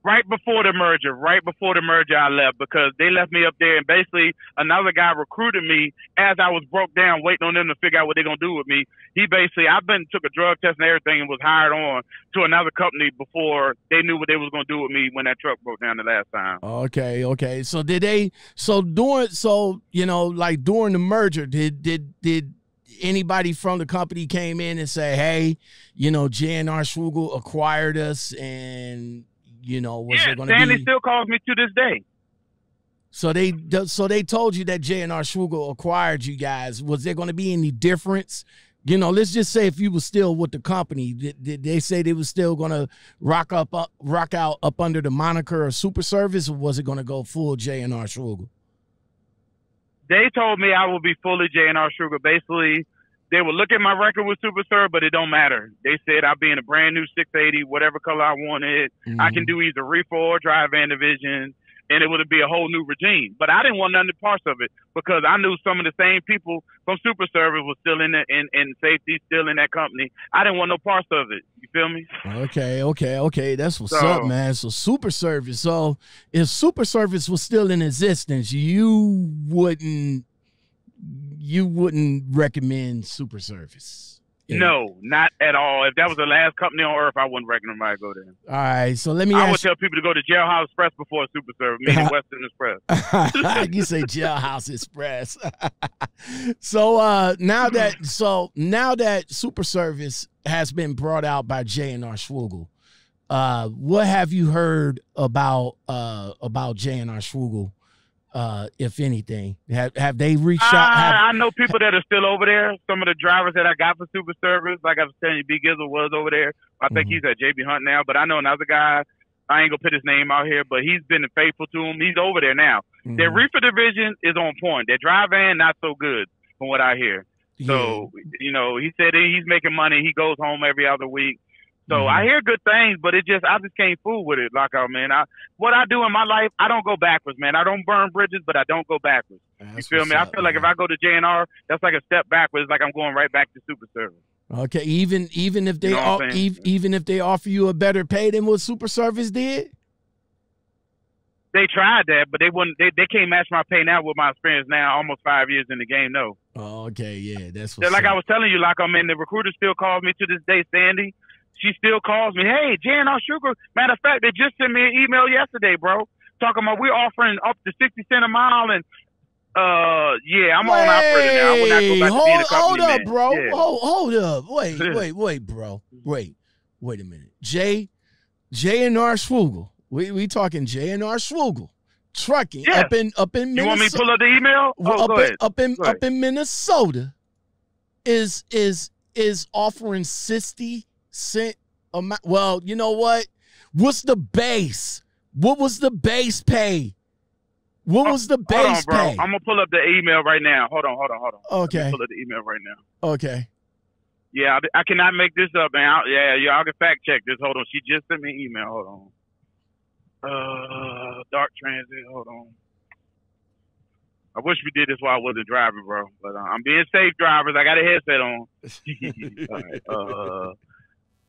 Right before the merger, right before the merger, I left because they left me up there, and basically another guy recruited me as I was broke down, waiting on them to figure out what they're gonna do with me. He basically, I've been took a drug test and everything, and was hired on to another company before they knew what they was gonna do with me when that truck broke down the last time. Okay, okay. So did they? So during so you know like during the merger, did did did anybody from the company came in and say, hey, you know, JNR Schugel acquired us, and you know, was yeah, there going to be? Sandy still calls me to this day. So they so they told you that J and R Schugel acquired you guys. Was there going to be any difference? You know, let's just say if you were still with the company, did, did they say they was still going to rock up, up rock out up under the moniker of Super Service, or was it going to go full J and R Schugel? They told me I would be fully J and R Sugar. Basically, they would look at my record with Super Sir, but it don't matter. They said I'll be in a brand new 680, whatever color I wanted. I Mm-hmm. can do either reefer or dry van division. and it would be a whole new regime. But I didn't want none of the parts of it because I knew some of the same people from Super Service was still in the, in in safety, still in that company. I didn't want no parts of it. You feel me? Okay, okay, okay. That's what's so, up, man. So Super Service. So if Super Service was still in existence, you wouldn't you wouldn't recommend Super Service. Yeah. No, not at all. If that was the last company on earth, I wouldn't recommend anybody go there. All right, so let me. I would tell people to go to Jailhouse Express before Super Service, meaning Western Express. you say Jailhouse Express. so uh, now that so now that Super Service has been brought out by J and R Schugel, uh, what have you heard about uh, about J and R Schugel? Uh, if anything? Have have they reached uh, out? Have, I know people that are still over there. Some of the drivers that I got for Super Service, like I was telling you, B Gizzle was over there. I think mm-hmm. he's at JB Hunt now, but I know another guy. I ain't gonna put his name out here, but he's been faithful to him. He's over there now. Mm-hmm. Their reefer division is on point. Their dry van not so good, from what I hear. Yeah. So you know, he said he's making money. He goes home every other week. So mm-hmm. I hear good things, but it just I just can't fool with it, lockout man. I what I do in my life, I don't go backwards, man. I don't burn bridges, but I don't go backwards. That's you feel me? Up, I feel man. like if I go to JNR, that's like a step backwards, like I'm going right back to Super Service. Okay, even even if they you know even, even if they offer you a better pay than what Super Service did. They tried that, but they wouldn't. They, they can't match my pay now with my experience now, almost five years in the game. No. Oh, okay, yeah, that's like I was telling you, like I mean, the recruiter still calls me to this day, Sandy she still calls me, hey, J&R Schugel. Matter of fact, they just sent me an email yesterday, bro, talking about we're offering up to 60 cent a mile and uh, yeah, I'm wait, on operator now. I will not go back hold, to being a company Hold up, man. bro. Yeah. Hold, hold up. Wait, wait, wait, bro. Wait, wait a minute. Jay, J and R Schugel. We we talking J and R Schugel. Trucking yeah. up in up in Minnesota. You want me to pull up the email? Oh, up, go in, ahead. up in up in Minnesota is is is offering 60 cent amount. Well, you know what? What's the base? What was the base pay? What was the base on, bro. pay? I'm gonna pull up the email right now. Hold on, hold on, hold on. Okay. pull up the email right now. Okay. Yeah, I, I cannot make this up, man. I, yeah, y'all can fact check this. Hold on. She just sent me an email. Hold on. Uh, Dart Transit. Hold on. I wish we did this while I wasn't driving, bro. But uh, I'm being safe, drivers. I got a headset on. All right. Uh,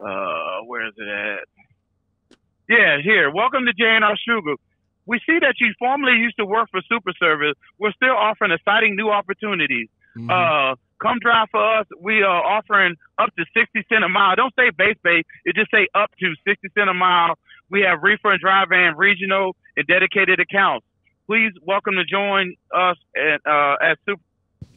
uh, where is it at? Yeah, here. Welcome to JNR Schugel. We see that you formerly used to work for Super Service. We're still offering exciting new opportunities. Mm-hmm. Uh, come drive for us. We are offering up to 60 cent a mile. Don't say base pay. It just say up to 60 cent a mile. We have reefer and dry van regional and dedicated accounts. Please welcome to join us at, uh, at Super.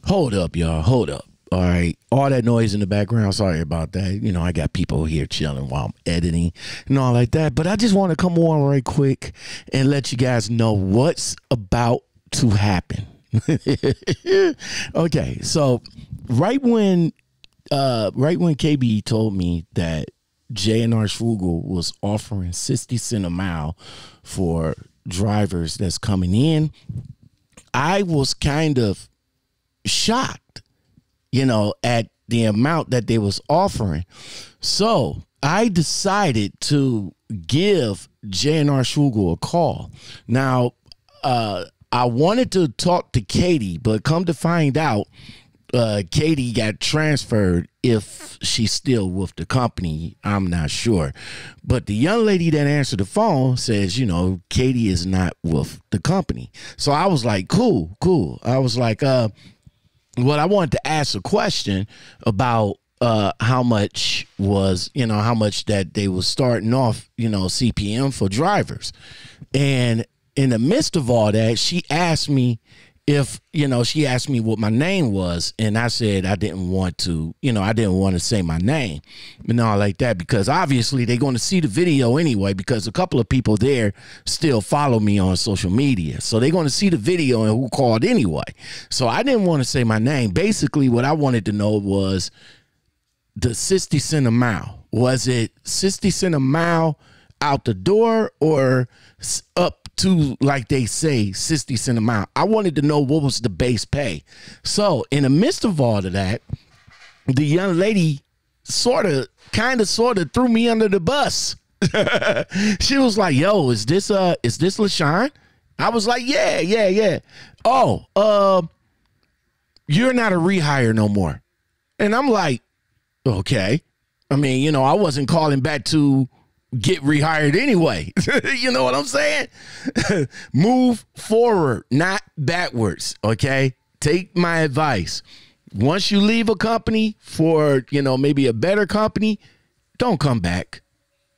Hold up, y'all. Hold up. All right. All that noise in the background. Sorry about that. You know, I got people here chilling while I'm editing and all like that. But I just want to come on right quick and let you guys know what's about to happen. okay. So right when uh right when KB told me that JNR Schugel was offering 60 cent a mile for drivers that's coming in, I was kind of shocked you know, at the amount that they was offering. So I decided to give JNR Schugel a call. Now, uh, I wanted to talk to Katie, but come to find out, uh, Katie got transferred. If she's still with the company, I'm not sure. But the young lady that answered the phone says, you know, Katie is not with the company. So I was like, cool, cool. I was like, uh, well, I wanted to ask a question about uh, how much was you know how much that they was starting off you know CPM for drivers, and in the midst of all that, she asked me if you know she asked me what my name was and i said i didn't want to you know i didn't want to say my name and all like that because obviously they're going to see the video anyway because a couple of people there still follow me on social media. So they're going to see the video and who called anyway. So i didn't want to say my name. Basically what i wanted to know was the 60 cent a mile. Was it 60 cent a mile out the door or up to like they say 60 cent a mile. I wanted to know what was the base pay. So in the midst of all of that, the young lady sort of kind of sort of threw me under the bus. she was like, "Yo, is this uh is this LaShawn?" I was like, yeah, yeah, yeah. Oh, uh, you're not a rehire no more. And I'm like, okay. I mean, you know, I wasn't calling back to get rehired anyway. you know what I'm saying? Move forward, not backwards. Okay. Take my advice. Once you leave a company for, you know, maybe a better company, don't come back.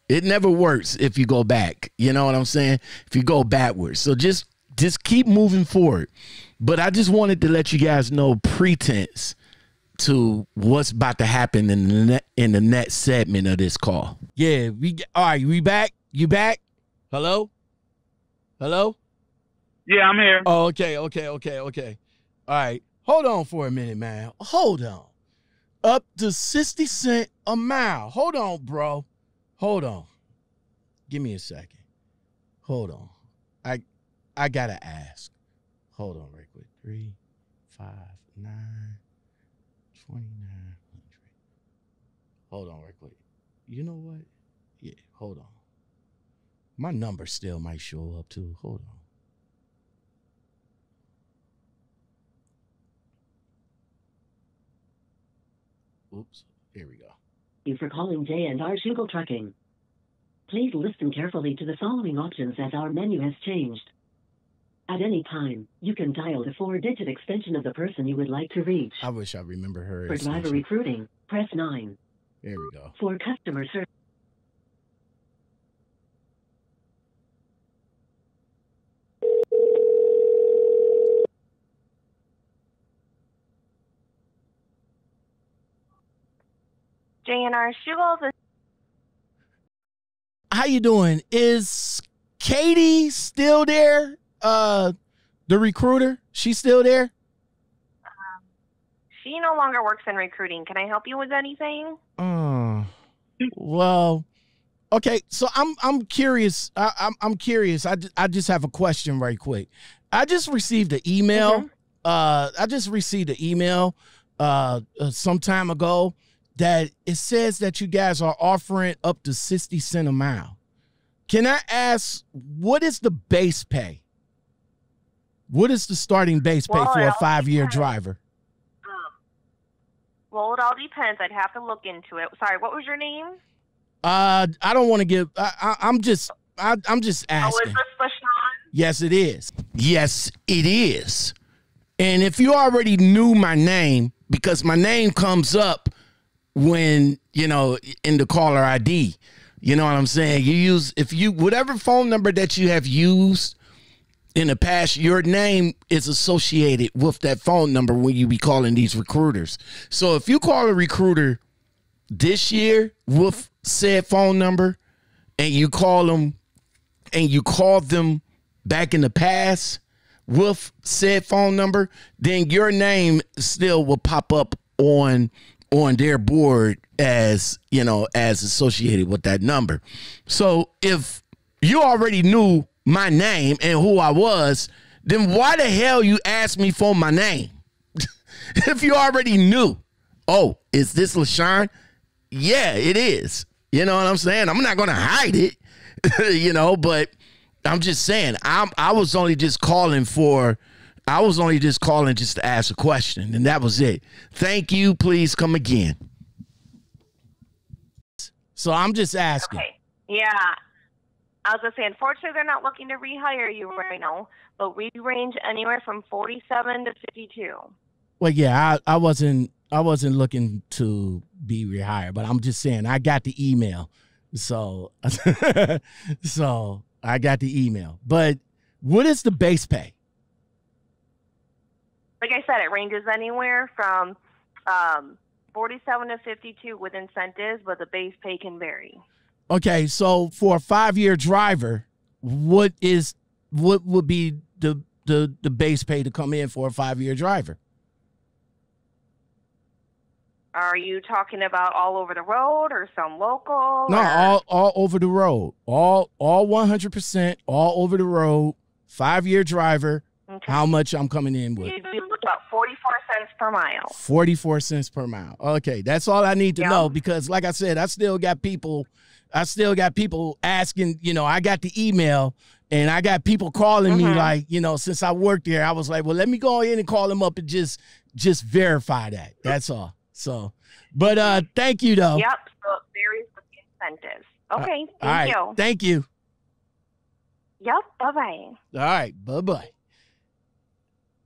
It never works if you go back. You know what I'm saying? If you go backwards. So just just keep moving forward. But I just wanted to let you guys know pretense to what's about to happen in the net, in the next segment of this call. Yeah, we all right. We back? You back? Hello? Hello? Yeah, I'm here. Oh, okay, okay, okay, okay. All right. Hold on for a minute, man. Hold on. Up to 60 cent a mile. Hold on, bro. Hold on. Give me a second. Hold on. I I gotta ask. Hold on right quick. Three, five, nine, 2900. Hold on right quick. You know what? Yeah, hold on. My number still might show up too. Hold on. Oops. Here we go. you for calling J&R Schugel Trucking. Please listen carefully to the following options as our menu has changed. At any time, you can dial the four-digit extension of the person you would like to reach. I wish I remember her. For driver extension. recruiting, press 9. There we go. For customer service, JNR Schugel, this How you doing? Is Katie still there? Uh, the recruiter. She's still there. she no longer works in recruiting. Can I help you with anything? Oh, well, okay. So I'm I'm curious. I, I'm I'm curious. I, I just have a question right quick. I just received an email. Mhm. Uh, I just received an email uh, uh some time ago that it says that you guys are offering up to sixty cent a mile. Can I ask what is the base pay? What is the starting base pay Well, for a five year driver? Well, it all depends. I'd have to look into it. Sorry, what was your name? Uh, I don't want to give. I, I, I'm just. I, I'm just Oh, asking. is this LaShawn? Yes, it is. Yes, it is. And if you already knew my name, because my name comes up when, you know, in the caller ID, you know what I'm saying? You use, if you, whatever phone number that you have used in the past, your name is associated with that phone number when you be calling these recruiters. So if you call a recruiter this year with said phone number and you call them and you called them back in the past with said phone number, then your name still will pop up on on their board as you know as associated with that number. So if you already knew my name and who I was, then why the hell you asked me for my name? if you already knew, oh, is this LaShawn? Yeah, it is. You know what I'm saying? I'm not gonna hide it, you know, but I'm just saying, I'm I was only just calling for I was only just calling just to ask a question, and that was it. Thank you. Please come again. So I'm just asking. Okay. Yeah. I was gonna say, unfortunately, they're not looking to rehire you right now, but we range anywhere from forty-seven to fifty-two. Well, yeah, I, I wasn't I wasn't looking to be rehired, but I'm just saying I got the email. So so I got the email. But what is the base pay? Like I said, it ranges anywhere from um, forty-seven to fifty-two with incentives, but the base pay can vary. Okay, so for a five year driver, what is what would be the the the base pay to come in for a five year driver? Are you talking about all over the road or some local? No, or- all all over the road. All all one hundred percent, all over the road. Five year driver. Okay. How much I'm coming in with? About 44 cents per mile. 44 cents per mile. Okay, that's all I need to Yeah. know because like I said, I still got people I still got people asking, you know, I got the email And I got people calling me Mhm. like, you know, since I worked there, I was like, well, let me go in and call them up and just just verify that. That's all. So, but uh, thank you though. Yep. So it varies with the incentives. Okay. Thank all right, you. thank you. Yep. Bye bye. All right, bye bye.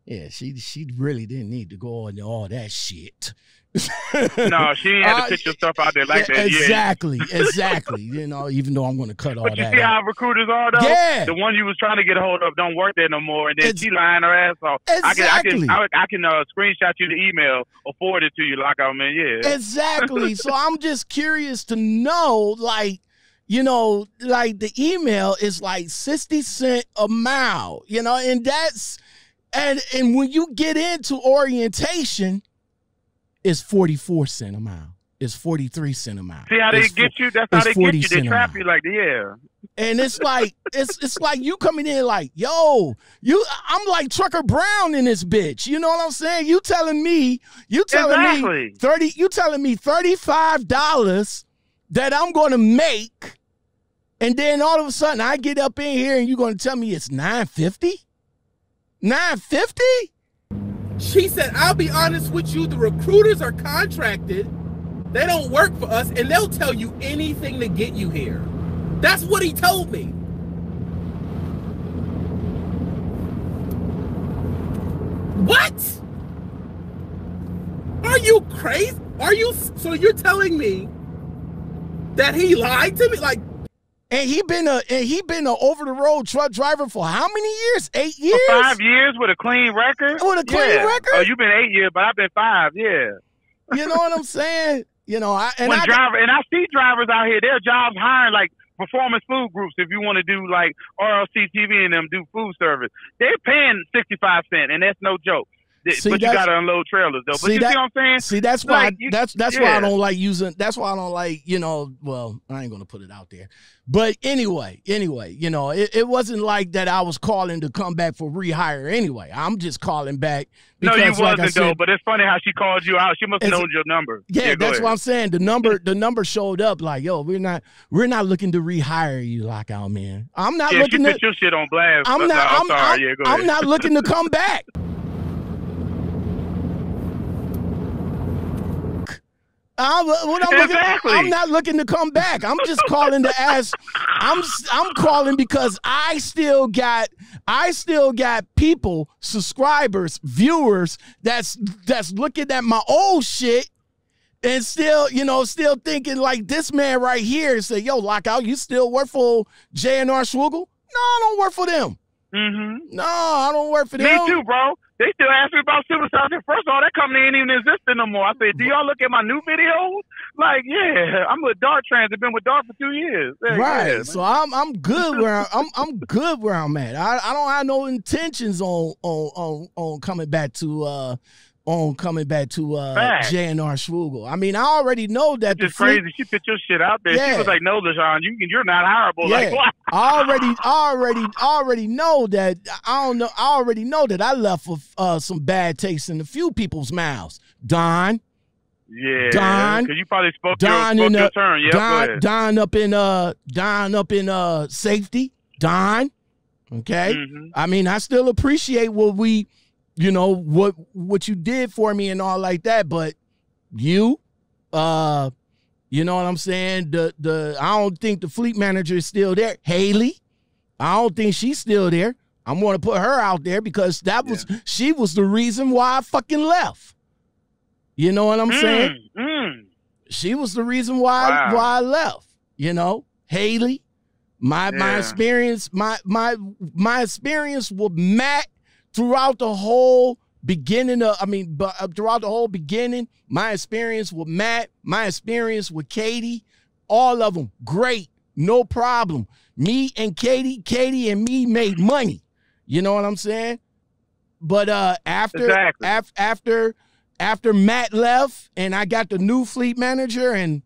Yeah, she she really didn't need to go on all that shit. No, she ain't had Uh, to put your stuff out there like Yeah, that. Yeah. exactly, exactly. You know, even though I'm going to cut all But you that see how recruiters are though. Yeah. The one you was trying to get a hold of don't work there no more, and then It's- she lying her ass off. Exactly. I can, I can, I, I can uh, screenshot you the email or forward it to you. Like I mean, yeah. Exactly. so I'm just curious to know, like, you know, like the email is like 60 cent a mile, you know, and that's and and when you get into orientation, it's 44 cent a mile. It's 43 cent a mile. See how they It's get you? That's how they get you. They trap you like, yeah. And it's like it's it's like you coming in like, yo, you I'm like Trucker Brown in this bitch. You know what I'm saying? You telling me, you telling me 30 you telling me $35 that I'm gonna make, and then all of a sudden I get up in here and you're gonna tell me it's 950? 950? She said, I'll be honest with you, the recruiters are contracted. They don't work for us, and they'll tell you anything to get you here. That's what he told me. What? Are you crazy? Are you so you're telling me that he lied to me? Like And he been a and he been a over the road truck driver for how many years? Eight For years? five years with a clean record. With a clean Yeah. record? Oh, you've been eight years, but I've been five. Yeah. You know what I'm saying? You know, I and when I driver and I see drivers out here, their jobs hiring like performance food groups. If you want to do like RLC TV and them do food service, they're paying sixty five cent, and that's no joke. Th- See, but you got to unload trailers though. But see you that- see what I'm saying? See, that's why Like, you- that's that's why I don't like using. That's why I don't like you know. Well, I ain't gonna put it out there. But anyway, anyway, you know, it, it wasn't like that. I was calling to come back for rehire. Anyway, I'm just calling back No, because, you like wasn't I said, though. But it's funny how she called you out. She must have known your number. yeah, go that's what I'm saying. The number, the number showed up. Like, yo, we're not, we're not looking to rehire you, lockout man. I'm not Yeah, looking to. put your shit on blast. I'm not. I'm, I'm, sorry. I'm, yeah, go I'm not looking to come back. I'm, I'm, looking, I'm not looking to come back. I'm just calling to ask. I'm I'm calling because I still got I still got people, subscribers, viewers that's that's looking at my old shit and still, you know, still thinking like this man right here say, "Yo, lockout, you still work for JNR Schugel?" No, I don't work for them. hmm No, I don't work for Me them. too, bro. They still ask me about. I First of all, that company ain't even existing no more. I said, Do y'all look at my new videos? Like, yeah, I'm with Dart Trans. I've Been with Dart for two years. Right. yeah, so I'm I'm good where I- I'm I'm good where I'm at. I, I don't have no intentions on on on on coming back to uh on coming back to uh. JNR Schugel. I mean, I already know that It's fleet- crazy. She put your shit out there. Yeah. She was like, "No, LaShawn, you you're not hireable." Yeah. Like, what? I already, already, already know that. I don't know. I already know that I left with uh, some bad taste in a few people's mouths. Don, Yeah, Don- because you probably spoke Don your, in your the turn. Yeah, Don. Don up in uh, Don up in uh, safety. Don, okay. Mhm. I mean, I still appreciate what we, you know, what what you did for me and all like that. But you, uh, you know what I'm saying? The the I don't think the fleet manager is still there. Haley, I don't think she's still there. I'm gonna put her out there because that was she was the reason why I fucking left. You know what I'm saying? Mm, mm. She was the reason why Wow. why I left. You know, Haley. My my experience my my my experience with Matt throughout the whole beginning of I mean but uh, throughout the whole beginning, my experience with Matt, my experience with Katie, all of them great, no problem. Me and Katie, Katie and me made money. You know what I'm saying? But uh after Exactly. af- after after Matt left and I got the new fleet manager and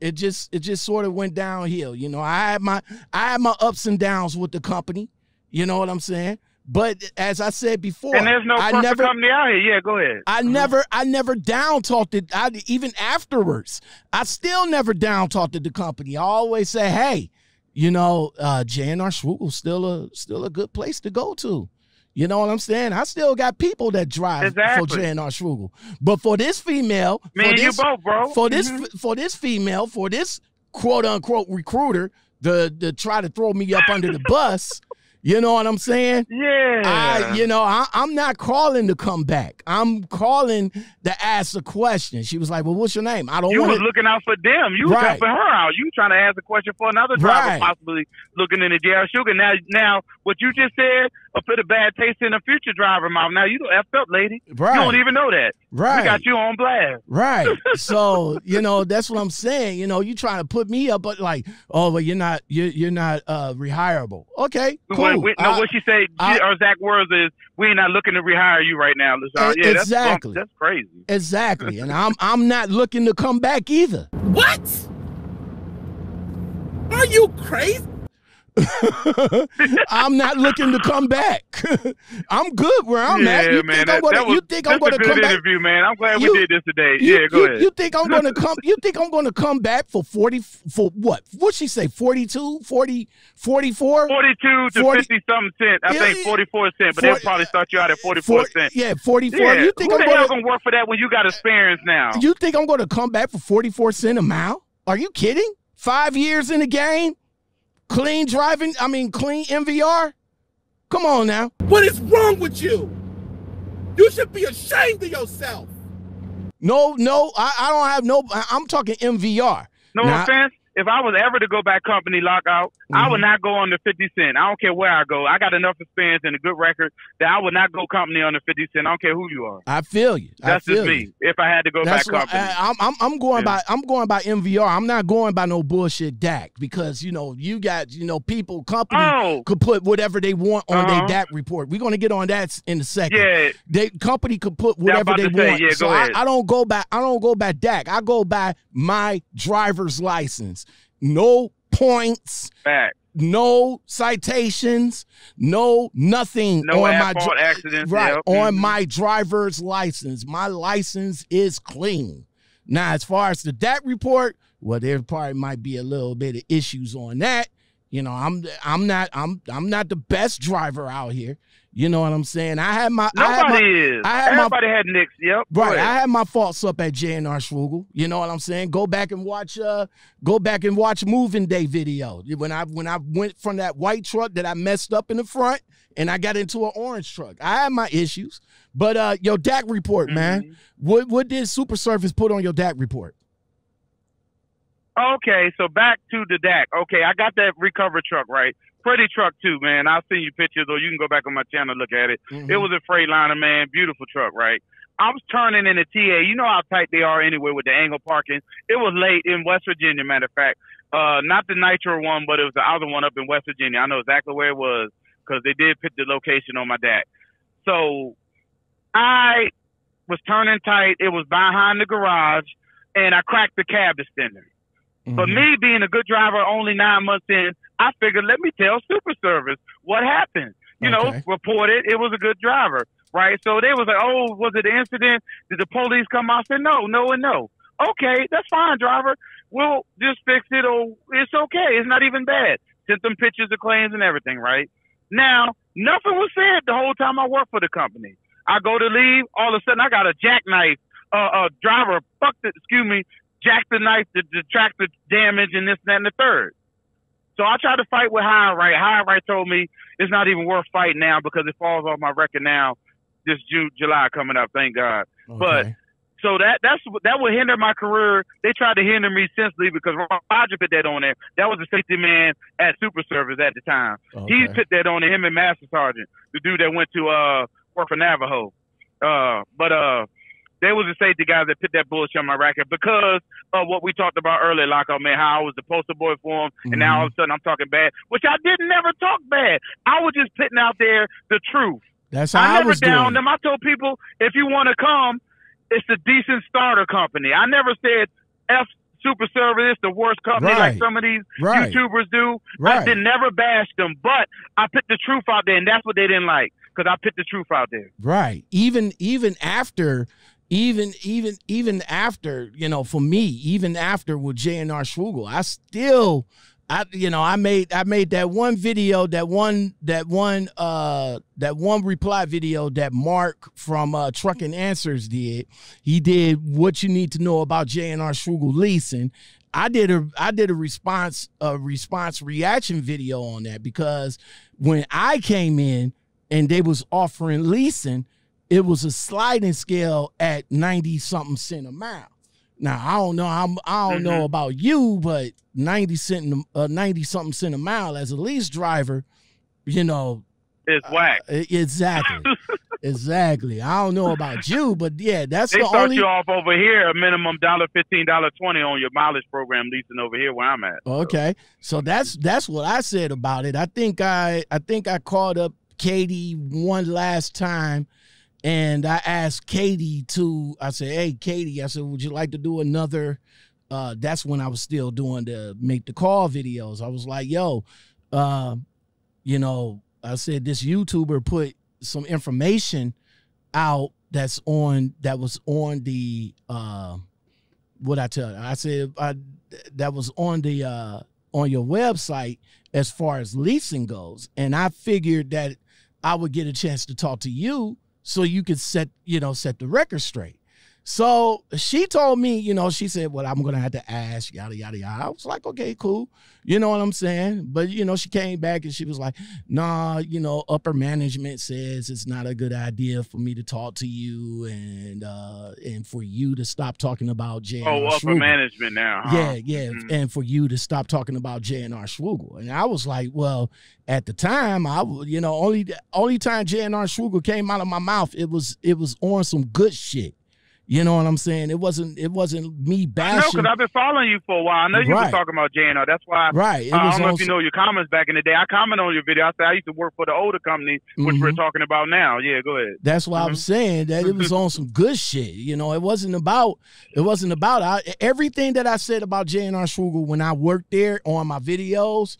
it just it just sort of went downhill. You know, I had my I had my ups and downs with the company. You know what I'm saying? But as I said before, And there's no I never company out here. Yeah, go ahead. I never I never down talked it. I even afterwards, I still never down talked to the company. I always say, hey, you know, uh, JNR Schugel's still a still a good place to go to. You know what I'm saying? I still got people that drive Exactly. for JNR Schugel. But for this female, Me for and you this, both, bro. for this Mhm. for this female, for this quote unquote recruiter, the to try to throw me up under the bus, you know what I'm saying? Yeah. I, you know, I, I'm not calling to come back. I'm calling to ask a question. She was like, "Well, what's your name?" I don't know. you was looking out for them. You was Right. helping her out. You trying to ask a question for another driver, Right. possibly looking into the Sugar. Now, now, what you just said will put a bad taste in a future driver mouth. Now you don't effed up, lady. Right. You don't even know that. Right. We got you on blast. Right. So, you know, that's what I'm saying. You know, you trying to put me up, but like, oh, well, you're not, you're, you're not uh rehireable. Okay, cool. What, we, no, I- what she say? I- or Zach words is, "We ain't not looking to rehire you right now, LaShawn." Yeah, that's exactly. That's crazy. exactly. And I'm, I'm not looking to come back either. What? Are you crazy? I'm not looking to come back. I'm good where I'm at. You man. think that, I'm gonna, was, you think I'm gonna a good come back? interview, man. I'm glad You- we did this today. You, yeah, go you, ahead. you think I'm going to come? You think I'm going to come back for forty? For what? What'd she say? 42, 40, 44? 42 to 40 50 something cent. I Yeah, think 44 cent, but they'll probably start you out at 44 cent. Yeah, forty-four. Yeah, You think who I'm gonna, gonna work for that when you got experience now? You think I'm going to come back for forty-four cent a mile? Are you kidding? Five years in the game, clean driving. I mean, clean MVR. Come on now. What is wrong with you? You should be ashamed of yourself. No, no, I, I don't have no. I- I'm talking MVR. no Now- offense. If I was ever to go back company lockout, I would Mhm. not go under 50 cent. I don't care where I go. I got enough experience and a good record that I would not go company under 50 cent. I don't care who you are. I feel you. I That's feel just you. me. If I had to go That's back company. I, am I'm I'm going Yeah. by I'm going by MVR. I'm not going by no bullshit DAC because you know you got you know people company oh, could put whatever they want on Uh-huh. their DAC report. We're gonna get on that in a second. yeah. They company could put whatever they to say, want. yeah, so go I, ahead. I don't go by I don't go by DAC. I go by my driver's license. No points, Back. no citations, no nothing No on my at fault dri- accidents. right yep. on Mhm. my driver's license. My license is clean. Now, as far as the debt report, well, there probably might be a little bit of issues on that. You know, I'm I'm not I'm I'm not the best driver out here. You know what I'm saying? I had my I had my, is. I had my- Everybody had nicks. Yep. Right. I had my faults up at JNR Schugel. You know what I'm saying? Go back and watch uh go back and watch moving day video. When I when I went from that white truck that I messed up in the front and I got into an orange truck. I had my issues. But uh your DAC report, man. Mhm. What what did Super Service put on your DAC report? Okay, so back to the DAC. Okay, I got that recovered truck, right? Pretty truck too, man. I'll send you pictures or you can go back on my channel and look at it. Mm-hmm. It was a Freightliner, man. Beautiful truck, right? I was turning in a TA. You know how tight they are anyway with the angle parking. It was late in West Virginia, matter of fact. Uh, not the Nitro one, but it was the other one up in West Virginia. I know exactly where it was because they did put the location on my DAC. So I was turning tight. It was behind the garage, and I cracked the cab extender. But Mhm. me being a good driver, only nine months in, I figured let me tell Super Service what happened. You Okay. know, report it. It was a good driver, right? So they was like, "Oh, was it an incident? Did the police come out?" I said, "No, no, and no." Okay, that's fine, driver. We'll just fix it, or it's okay. It's not even bad. Sent them pictures of claims and everything, right? Now, nothing was said the whole time I worked for the company. I go to leave, all of a sudden I got a jackknife. Uh, uh, driver, fuck the, excuse me, jack the knife to detract the damage and this, that, and the third. So I tried to fight with HireRight. High Right told me it's not even worth fighting now because it falls off my record now. This June, July coming up, thank God. but- So that that's that would hinder my career. They tried to hinder me essentially because Roger put that on there. That was the safety man at Super Service at the time. He put that on him and Master Sergeant, the dude that went to uh work for Navajo. Uh, but uh, they was the safety guys that put that bullshit on my racket because of what we talked about earlier, Lockout oh, man, how I was the poster boy for him, and now all of a mm-hmm. sudden I'm talking bad, which I didn't never talk bad. I was just putting out there the truth. That's how I I, never was downed doing. them. I told people if you want to come, it's a decent starter company. I never said F Super Service, the worst company Right. like some of these Right. YouTubers do. I did never bash them, but I put the truth out there, and that's what they didn't like because I put the truth out there. Right. Even even after even even even after, you know, for me, even after with JNR Schugel, I still I you know I made I made that one video that one that one uh that one reply video that Mark from uh Trucking Answers did. He did what you need to know about J&R Schugel leasing. I did a I did a response a response reaction video on that because when I came in and they was offering leasing, it was a sliding scale at 90 something cent a mile. Now I don't know how I don't know about you, but 90 cent uh, 90 something cent a mile as a lease driver, you know, It's whack. uh, exactly. exactly. I don't know about you, but yeah, that's They the start only you off over here a minimum dollar fifteen, dollar twenty on your mileage program leasing over here where I'm at. Okay. So that's that's what I said about it. I think I I think I called up Katie one last time and I asked Katie to I said, "Hey Katie, I said, would you like to do another uh that's when I was still doing the make the call videos. I was like, "Yo, uh you know, I said this YouTuber put some information out that's on that was on the uh what I tell you. I said I that was on the uh on your website as far as leasing goes. And I figured that I would get a chance to talk to you so you could set, you know, set the record straight. So she told me, you know, she said, Well, I'm gonna have to ask, yada yada yada. I was like, okay, cool. You know what I'm saying? But you know, she came back and she was like, nah, you know, upper management says it's not a good idea for me to talk to you and uh and for you to stop talking about J. Oh, upper management now. Huh? Yeah, yeah, Mhm. and for you to stop talking about J and R Schugel, and I was like, well, at the time, I you know, only only time J and R Schugel came out of my mouth, it was it was on some good shit. You know what I'm saying? It wasn't it wasn't me I know because I've been following you for a while. I know you Right. were talking about JNR. That's why. right. It I don't know on if you know your comments back in the day. I comment on your video. I said I used to work for the older company, which we're Mhm. talking about now. Yeah, go ahead. That's why I'm saying that it was on some good shit. You know, it wasn't about it wasn't about I, everything that I said about JNR and R Schugel when I worked there on my videos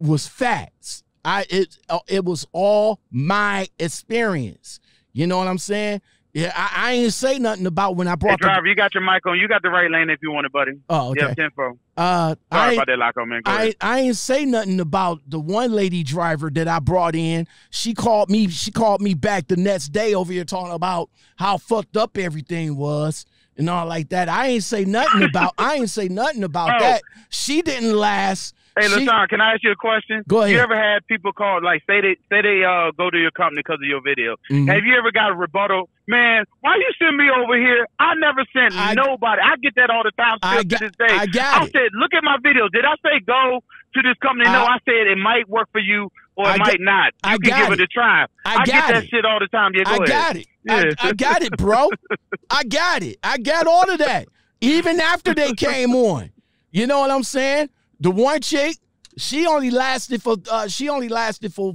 was facts. I it uh, it was all my experience. You know what I'm saying? Yeah, I, I ain't say nothing about when I Hey, brought the. driver, you got your mic on. You got the right lane if you want it, buddy. Oh, Yeah, okay. info. Uh, I Sorry about that, Loco, man. I I ain't say nothing about the one lady driver that I brought in. She called me. She called me back the next day over here talking about how fucked up everything was and all like that. I ain't say nothing about. I ain't say nothing about Oh. that. She didn't last. Hey, Lashawn, can I ask you a question? Go ahead. Have you ever had people call, like, say they say they uh go to your company because of your video? Mhm. Have you ever got a rebuttal? Man, why you send me over here? I never sent I- nobody. I get that all the time still I to this day. I got it. said, look at my video. Did I say go to this company? no, I- I said it might work for you or it I might got- not. You I can give it. it a try. I get got that it. shit all the time. Yeah, go I ahead. got it. I, I got it, bro. I got it. I got all of that. Even after they came on. You know what I'm saying? The one chick, she only lasted for uh, she only lasted for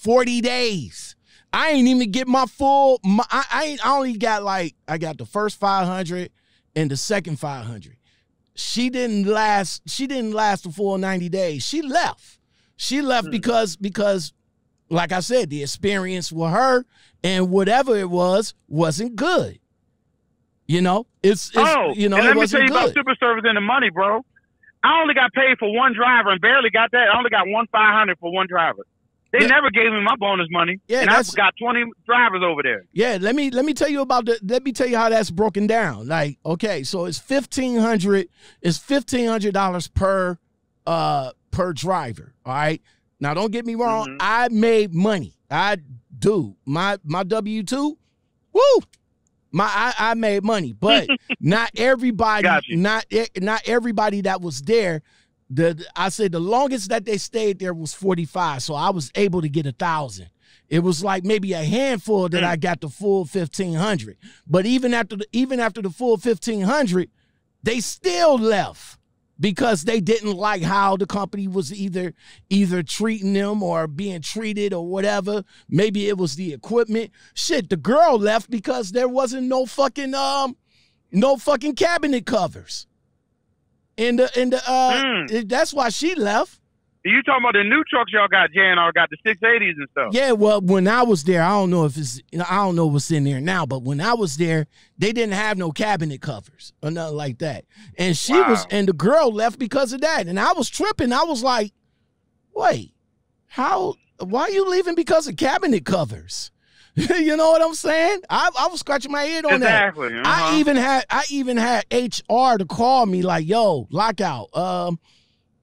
40 days. I ain't even get my full my, I, I ain't I only got like I got the first 500 and the second 500. She didn't last she didn't last the full 90 days. She left. She left because because like I said, the experience with her and whatever it was wasn't good. You know, it's, it's oh, you know, and let me tell you about super service and the money, bro. I only got paid for one driver and barely got that. I only got one five hundred for one driver. They Yeah. never gave me my bonus money, Yeah, and I've got twenty drivers over there. Yeah, let me let me tell you about the let me tell you how that's broken down. Like, okay, so it's fifteen hundred, it's fifteen hundred dollars per uh per driver. All right. Now don't get me wrong, Mhm. I made money. I do. My my W two, woo. My I, I made money, but not everybody, not not everybody that was there. The I said the longest that they stayed there was 45. So I was able to get a thousand. It was like maybe a handful that mm. I got the full 1500. But even after the even after the full 1500, they still left because they didn't like how the company was either either treating them or being treated or whatever. Maybe it was the equipment. Shit, the girl left because there wasn't no fucking um no fucking cabinet covers. And the and the uh Mm. that's why she left. You talking about the new trucks y'all got? JNR got the 680s and stuff. Yeah, well, when I was there, I don't know if it's I don't know what's in there now, but when I was there, they didn't have no cabinet covers or nothing like that. And she Wow. was and the girl left because of that. And I was tripping. I was like, wait, how why are you leaving because of cabinet covers? you know what I'm saying? I, I was scratching my head on that. exactly. I uh-huh. even had I even had HR to call me like, "Yo, lockout. Um,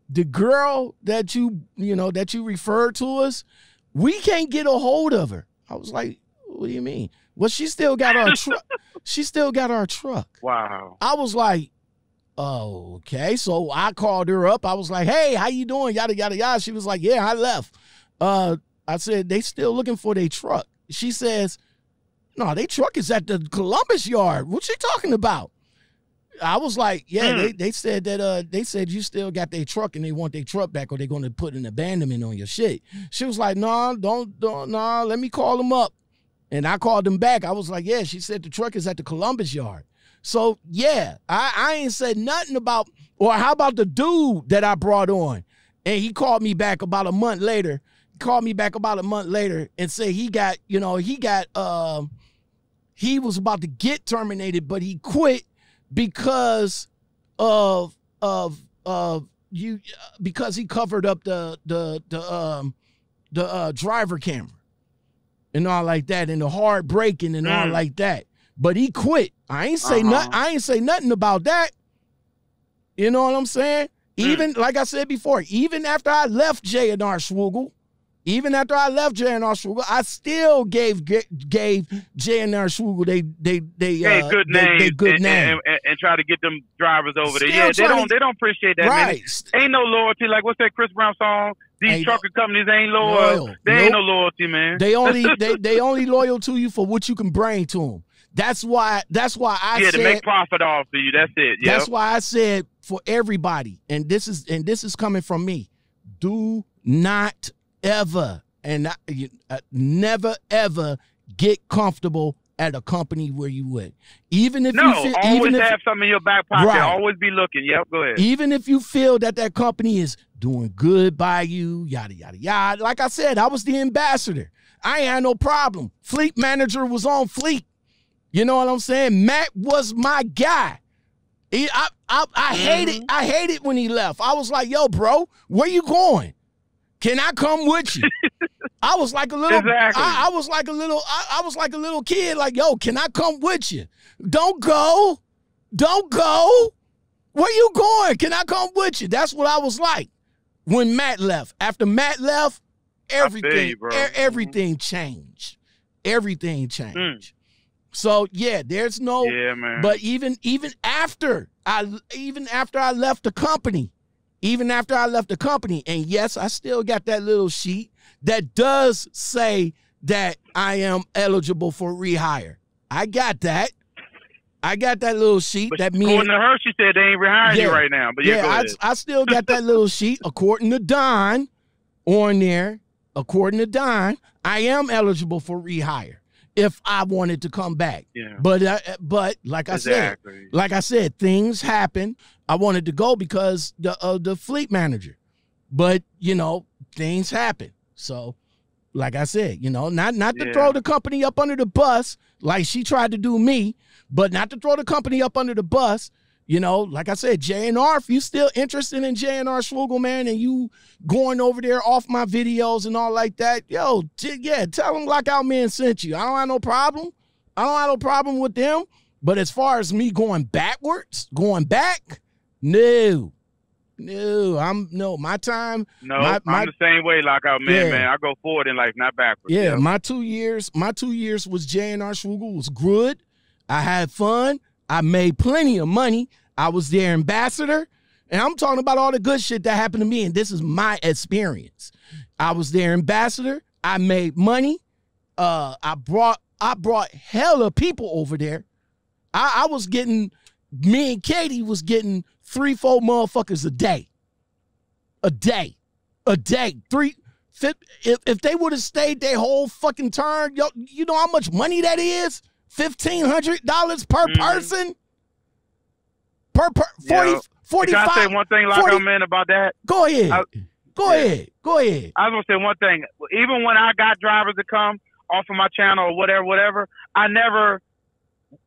the girl that you you know that you referred to us, we can't get a hold of her." I was like, "What do you mean?" Well, she still got our truck. She still got our truck. Wow. I was like, "Oh, okay." So I called her up. I was like, "Hey, how you doing?" Yada yada yada. She was like, "Yeah, I left." Uh, I said they still looking for their truck. She says, "No, they truck is at the Columbus yard. What you talking about?" I was like, "Yeah, Hmm. they, they said that uh they said you still got their truck and they want their truck back or they're going to put an abandonment on your shit." She was like, "No, don't don't no, let me call them up." And I called them back. I was like, "Yeah." She said the truck is at the Columbus yard. So yeah, I, I ain't said nothing about. Or how about the dude that I brought on, and he called me back about a month later. Called me back about a month later and said he got, you know, he got, um, he was about to get terminated, but he quit because of of of you because he covered up the the the um the uh, driver camera and all like that and the hard braking and all Mm. like that. But he quit. I ain't say Uh-huh. nothing. I ain't say nothing about that. You know what I'm saying? Even like I said before, even after I left J and R Schugel, even after I left J and R Schugel, I still gave gave J and R Schugel they they they Hey, uh, good name. they good and, name. And, and, and try to get them drivers over there. Yeah, they don't. to- They don't appreciate that. Man. Ain't no loyalty. Like what's that Chris Brown song? These Ain't trucker companies ain't loyal. Loyal. They ain't no loyalty, man. They only they they only loyal to you for what you can bring to them. That's why that's why I yeah, said to make profit off of you. That's it. Yeah. That's why I said for everybody, and this is and this is coming from me. Do not ever and I, you, uh, never ever get comfortable at a company where you would, even if no, you feel, always even if have something in your back pocket. Right. Always be looking. Yep, go ahead. even if you feel that that company is doing good by you, yada yada yada. Like I said, I was the ambassador. I ain't had no problem. Fleet manager was on fleet. You know what I'm saying? Matt was my guy. He, I, I, I hated, I hated when he left. I was like, "Yo, bro, where you going? Can I come with you?" I was like a little, Exactly. I, I was like a little, I, I was like a little kid. Like, "Yo, can I come with you? Don't go, don't go." Where you going? Can I come with you? That's what I was like when Matt left. After Matt left, everything you, bro. e- mm-hmm. everything changed. Everything changed. Mm. So yeah, there's no yeah, man. but even even after I even after I left the company, even after I left the company, and yes, I still got that little sheet that does say that I am eligible for rehire. I got that. I got that little sheet But that means according to her, she said they ain't rehiring Yeah. you right now. But yeah, go I. I still got that little sheet. According to Don on there, according to Don, I am eligible for rehire if I wanted to come back. yeah, But uh, but like I said, like I said, things happen. I wanted to go because the uh, the fleet manager, but you know things happen. So, like I said, you know, not not to Yeah. throw the company up under the bus like she tried to do me, but not to throw the company up under the bus. You know, like I said, JNR, if you still interested in JNR Schugel, man, and you going over there off my videos and all like that, yo, yeah, tell them Lockout Man sent you. I don't have no problem. I don't have no problem with them. But as far as me going backwards, going back, no, no, I'm no. My time, No, my- my- I'm the same way, lockout man. Yeah. Man, I go forward in life, not backwards. yeah, Yep. my two years, my two years was JNR Schugel was good. I had fun. I made plenty of money. I was their ambassador. And I'm talking about all the good shit that happened to me. And this is my experience. I was their ambassador. I made money. Uh, I brought I brought hella people over there. I, I was getting me and Katie was getting three, four motherfuckers a day. A day. A day. Three if, if they would have stayed their whole fucking turn, yo, you know how much money that is? Fifteen hundred dollars per Mhm. person? Per per 40, Yeah. 45 Can I say one thing, lockout 40 man, about that? Go ahead. I- Go Yeah. ahead. Go ahead. I was gonna say one thing. Even when I got drivers to come off of my channel or whatever, whatever, I never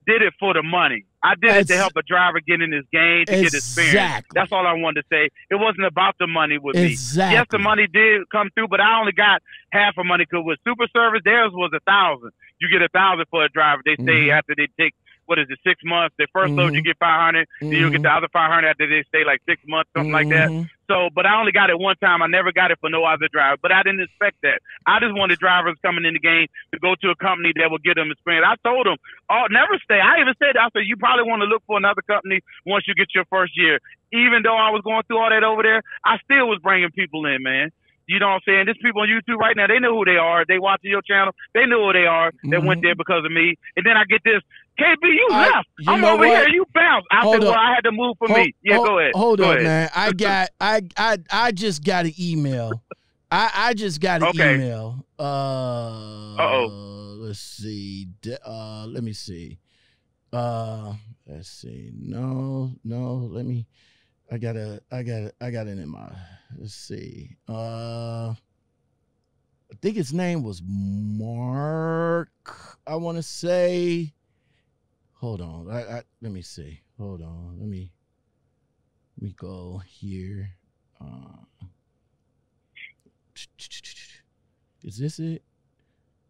did it for the money. I did it to help a driver get in this game to get experience. Exactly. That's all I wanted to say. It wasn't about the money with me. Exactly. Yes, the money did come through, but I only got half of money because with Super Service, theirs was a thousand. You get a thousand for a driver. They stay Mhm. after they take what is it, six months. Their 1st load, you Mhm. get five hundred. Then you get the other five hundred after they stay like six months, something like that. Mhm. So, but I only got it one time. I never got it for no other driver. But I didn't expect that. I just wanted drivers coming in the game to go to a company that will give them experience. I told them, oh, never stay. I even said, I said, you probably want to look for another company once you get your first year. Even though I was going through all that over there, I still was bringing people in, man. You know what I'm saying? There's people on YouTube right now. They know who they are. They watching your channel. They know who they are. They went Mhm. there because of me. And then I get this, KB, you I- left. you I'm over what? here. You bounced. I Hold said, well. I had to move for Hold- me. Yeah, hold- go ahead. Hold go up, ahead. man. I got I I I just got an email. I I just got an Okay. email. Uh Uh-oh. let's see. Uh let me see. Uh let's see. No, no, let me I got to I got to I got it in my let's see. Uh I think his name was Mark. I want to say Hold on. I, I let me see. Hold on. Let me let me go here. Uh, is this it?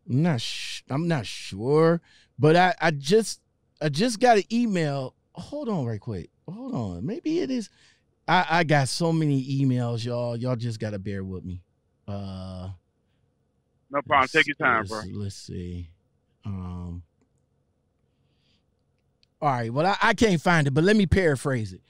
I'm not. I'm not sure, but I I just I just got an email. Hold on, right quick. Hold on. Maybe it is. I I got so many emails, y'all. Y'all just gotta bear with me. Uh, No problem. Take your time, let's, bro. Let's see. Um. All right. Well, I, I can't find it, but let me paraphrase it.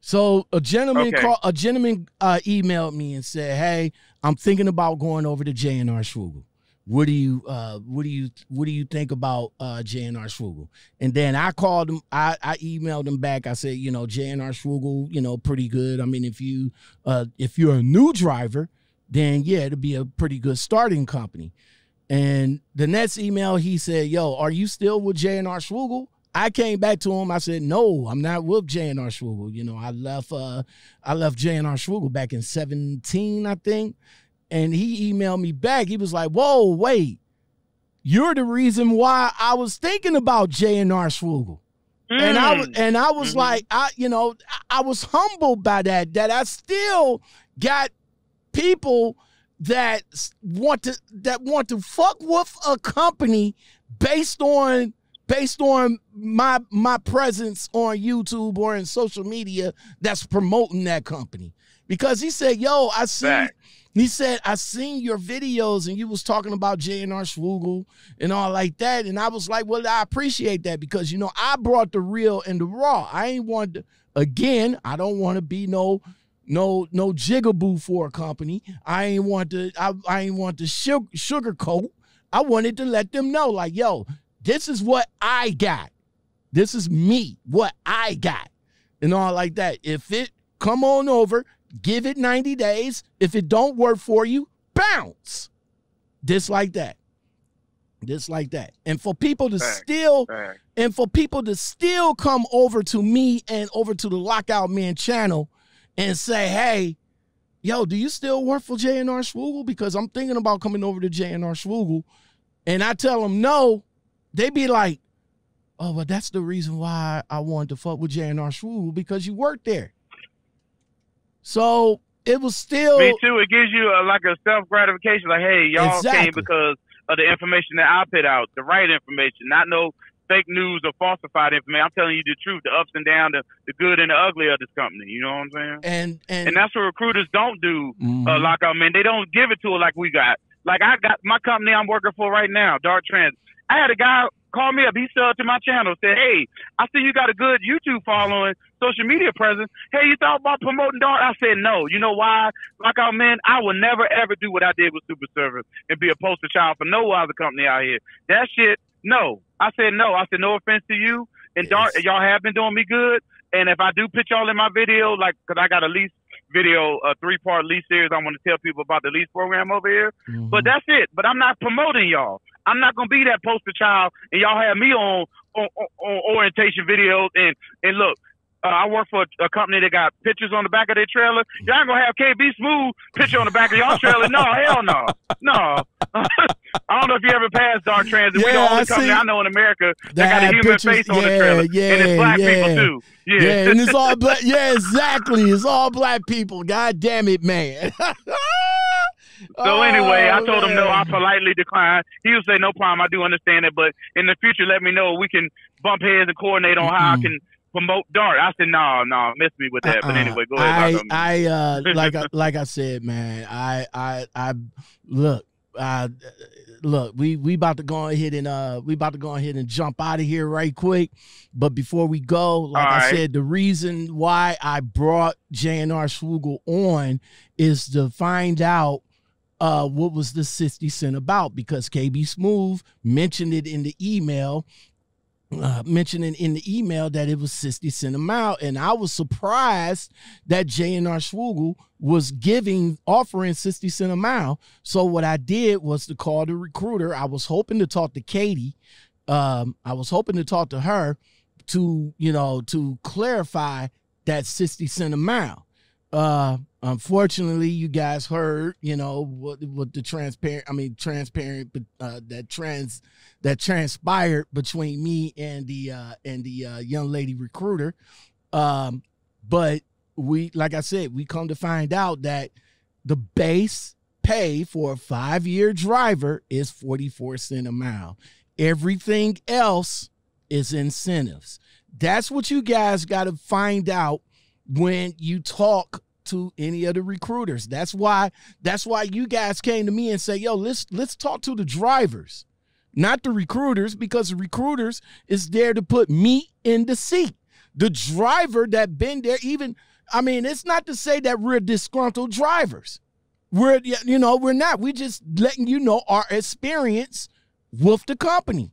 So a gentleman Okay. called a gentleman uh, emailed me and said, "Hey, I'm thinking about going over to J and R Schugel. What do you uh, what do you what do you think about uh, J and R Schugel?" And then I called him. I, I emailed him back. I said, "You know, J and R Schugel, you know, pretty good. I mean, if you uh, if you're a new driver, then yeah, it'll be a pretty good starting company." And the next email, he said, "Yo, are you still with J and R Schugel?" I came back to him. I said, "No, I'm not with J and R Schugel. You know, I left. Uh, I left J and R Schugel back in 17, I think." And he emailed me back. He was like, "Whoa, wait, you're the reason why I was thinking about J and R Schugel." And I was, Mm. and I was Mhm. like, I, you know, I- was humbled by that. That I still got people that want to that want to fuck with a company based on based on my my presence on YouTube or in social media that's promoting that company. Because he said, "Yo, I see." Fact. He said, "I seen your videos and you was talking about J and R Schugel and all like that." And I was like, "Well, I appreciate that because you know I brought the real and the raw. I ain't want to, again. I don't want to be no." No, no jigaboo for a company. I ain't want to. I, I ain't want to sugar, sugarcoat. I wanted to let them know, like, yo, this is what I got. This is me, what I got, and all like that. If it come on over, give it 90 days. If it don't work for you, bounce. Just like that. Just like that. And for people to still and for people to still come over to me and over to the Lockout Man channel and say, hey, yo, do you still work for J&R Schugel? Because I'm thinking about coming over to J&R Schugel. And I tell them no, they be like, oh, well, that's the reason why I wanted to fuck with J&R Schugel because you work there. So it was still Me too. It gives you a, like a self gratification. Like, hey, y'all Exactly. came because of the information that I put out, the right information, not no fake news or falsified information. I'm telling you the truth, the ups and downs, the, the good and the ugly of this company. You know what I'm saying? and and, And that's what recruiters don't do. Mhm. Uh, lockout man, they don't give it to it like we got. Like I got my company I'm working for right now, Dart Trans. I had a guy call me up. He sold to my channel. Said, "Hey, I see you got a good YouTube following, social media presence. Hey, you thought about promoting Dart?" I said, "No. You know why? Lockout man, I will never ever do what I did with Super Service and be a poster child for no other company out here. That shit, no. I said no. I said no offense to you and. Yes. Y'all have been doing me good. And if I do put y'all in my video, like, cause I got a lease video, a three part lease series. I want to tell people about the lease program over here. Mhm. But that's it. But I'm not promoting y'all. I'm not gonna be that poster child, and y'all have me on on, on, on orientation videos. And and look, uh, I work for a, a company that got pictures on the back of their trailer. Y'all gonna have KB Smooth picture on the back of y'all trailer? No, hell no, no. I don't know if you ever passed Dart Transit. we the Yeah, only I company see. I know in America that, That got a human pictures- face on the yeah, trailer, yeah, and it's black yeah. people too. Yeah. Yeah, and it's all black. Yeah, exactly. It's all black people. God damn it, man. So anyway, I told him no. I Oh, politely declined. He would say no problem. I do understand it, but in the future, let me know. We can bump heads and coordinate on how I Mm-mm. can promote Dart. I said no, no, miss me with that. But Uh-uh. anyway, go ahead. I, I, uh, like, I, like I said, man. I, I, I look. Uh, look, we we about to go ahead and uh, we about to go ahead and jump out of here right quick. But before we go, like All I right. said, the reason why I brought JNR Schugel on is to find out uh, what was the 60 cent about because KB Smooth mentioned it in the email, uh, mentioning in the email that it was 60 cent a mile. And I was surprised that JNR Schugel was giving, offering 60 cent a mile. So what I did was to call the recruiter. I was hoping to talk to Katie. Um, I was hoping to talk to her to, you know, to clarify that 60 cent a mile. Uh, unfortunately, you guys heard, you know, what what the transparent, I mean, transparent, but uh, that trans that transpired between me and the uh and the uh, young lady recruiter. Um, but we, like I said, we come to find out that the base pay for a five year driver is 44 cent a mile. Everything else is incentives. That's what you guys got to find out when you talk to any of the recruiters. That's why that's why you guys came to me and say, "Yo, let's let's talk to the drivers, not the recruiters because the recruiters is there to put meat in the seat. The driver that been there even I mean, it's not to say that we're disgruntled drivers. We're you know, we're not. We just letting you know our experience with the company.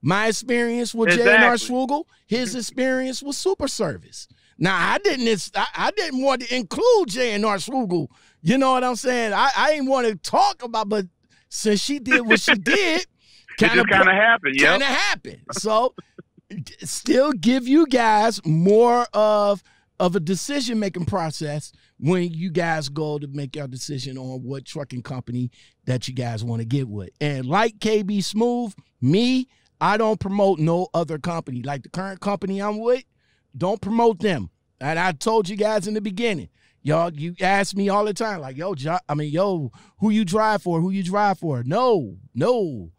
My experience with j&r Schugel, his experience with Super Service. Now I didn't I, I didn't want to include JNR Schugel. You know what I'm saying? I, I didn't want to talk about, but since she did what she did, it just kind of happened. Yep. kind of happened. So still give you guys more of of a decision making process when you guys go to make your decision on what trucking company that you guys want to get with. And like KB Smooth, me, I don't promote no other company. Like the current company I'm with, don't promote them. And I told you guys in the beginning. Y'all, you ask me all the time, like, yo, I mean, yo, who you drive for? Who you drive for? No, no.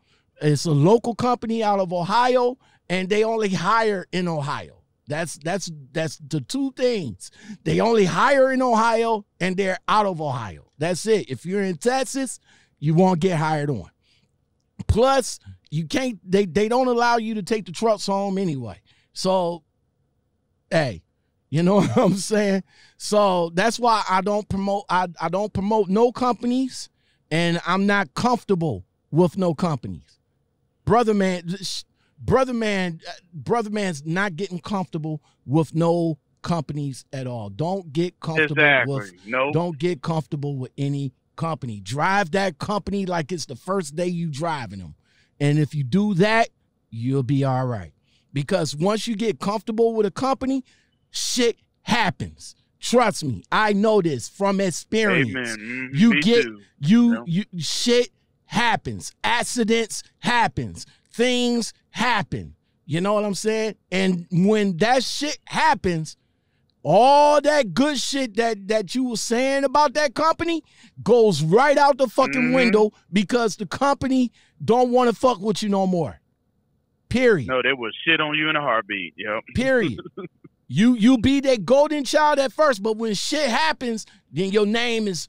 It's a local company out of Ohio, and they only hire in Ohio. That's that's that's the two things. They only hire in Ohio and they're out of Ohio. That's it. If you're in Texas, you won't get hired on. Plus, you can't they they don't allow you to take the trucks home anyway. So, hey, you know what I'm saying? So that's why I don't promote I, I don't promote no companies and I'm not comfortable with no companies. Brother man, brother man, uh, brother man's not getting comfortable with no companies at all. Don't get comfortable Exactly. with No. don't get comfortable with any company. Drive that company like it's the first day you driving them. And if you do that, you'll be all right. Because once you get comfortable with a company, shit happens. Trust me, I know this from experience. Amen. Mhm. You Me get too. you you shit happens. Accidents happens. Things happen. You know what I'm saying? And when that shit happens, all that good shit that that you were saying about that company goes right out the fucking Mhm. window because the company don't want to fuck with you no more. Period. No, they would shit on you in a heartbeat. Yep. Period. you you be that golden child at first, but when shit happens, then your name is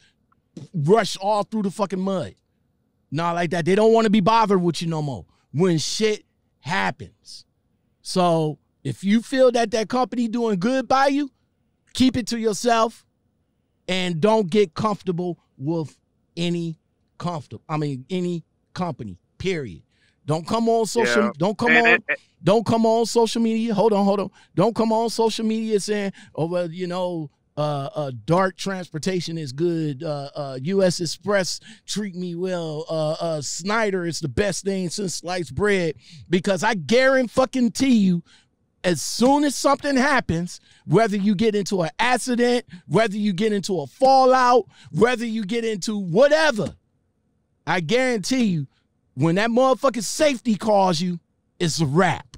rushed all through the fucking mud. Not like that. They don't want to be bothered with you no more when shit happens. So if you feel that that company doing good by you, keep it to yourself and don't get comfortable with any comfortable. I mean any company. Period. Don't come on social. Yeah. Don't come And on. it- it- Don't come on social media. Hold on, hold on. Don't come on social media saying, "Oh well, you know, uh, uh, Dart transportation is good. Uh, uh, U.S. Xpress treat me well. Uh, uh, Schneider is the best thing since sliced bread." Because I guarantee you, as soon as something happens, whether you get into an accident, whether you get into a fallout, whether you get into whatever, I guarantee you, when that motherfucking safety calls you, it's a wrap.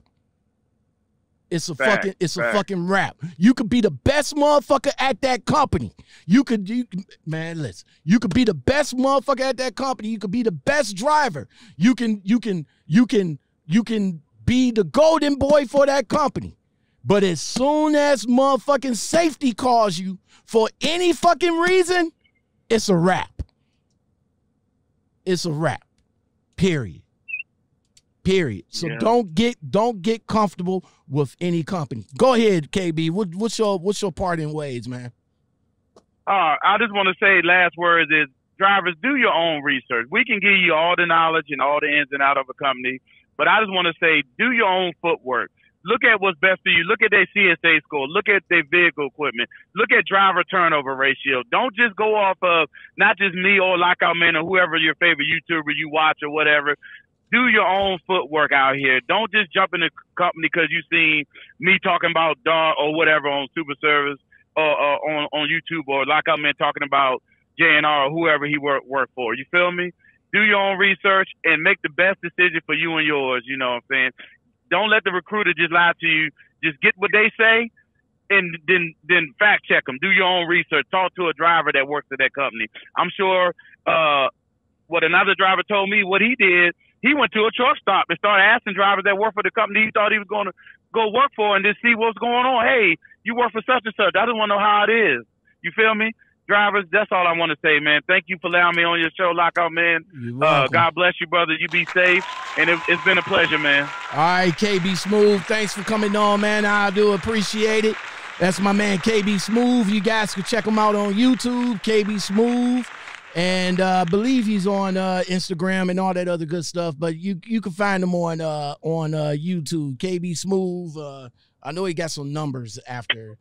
It's a Fact, fucking it's a fact. fucking rap. You could be the best motherfucker at that company. You could you man, listen. You could be the best motherfucker at that company. You could be the best driver. You can you can you can you can be the golden boy for that company. But as soon as motherfucking safety calls you for any fucking reason, it's a wrap. It's a wrap. Period. Period. So Yeah. don't get don't get comfortable with any company. Go ahead, KB. What, what's your what's your part in ways, man? Uh, I just want to say last words is drivers do your own research. We can give you all the knowledge and all the ins and out of a company, but I just want to say do your own footwork. Look at what's best for you. Look at their CSA score. Look at their vehicle equipment. Look at driver turnover ratio. Don't just go off of not just me or Lockout Man or whoever your favorite YouTuber you watch or whatever. Do your own footwork out here. Don't just jump in the company because you seen me talking about dog or whatever on Super Service or, or on on YouTube or Lockout Man talking about JNR or whoever he worked work for. You feel me? Do your own research and make the best decision for you and yours. You know what I'm saying? Don't let the recruiter just lie to you. Just get what they say and then then fact check them. Do your own research. Talk to a driver that works at that company. I'm sure uh, what another driver told me what he did. He went to a truck stop and started asking drivers that work for the company he thought he was going to go work for and just see what's going on. Hey, you work for such and such. I just want to know how it is. You feel me? Drivers, that's all I want to say, man. Thank you for allowing me on your show, Lockout Man. Uh. God bless you, brother. You be safe. And it, it's been a pleasure, man. All right, KB Smooth. Thanks for coming on, man. I do appreciate it. That's my man KB Smooth. You guys can check him out on YouTube, KB Smooth. And uh, I believe he's on uh, Instagram and all that other good stuff. But you you can find him on uh, on uh, YouTube, KB Smooth. Uh, I know he got some numbers after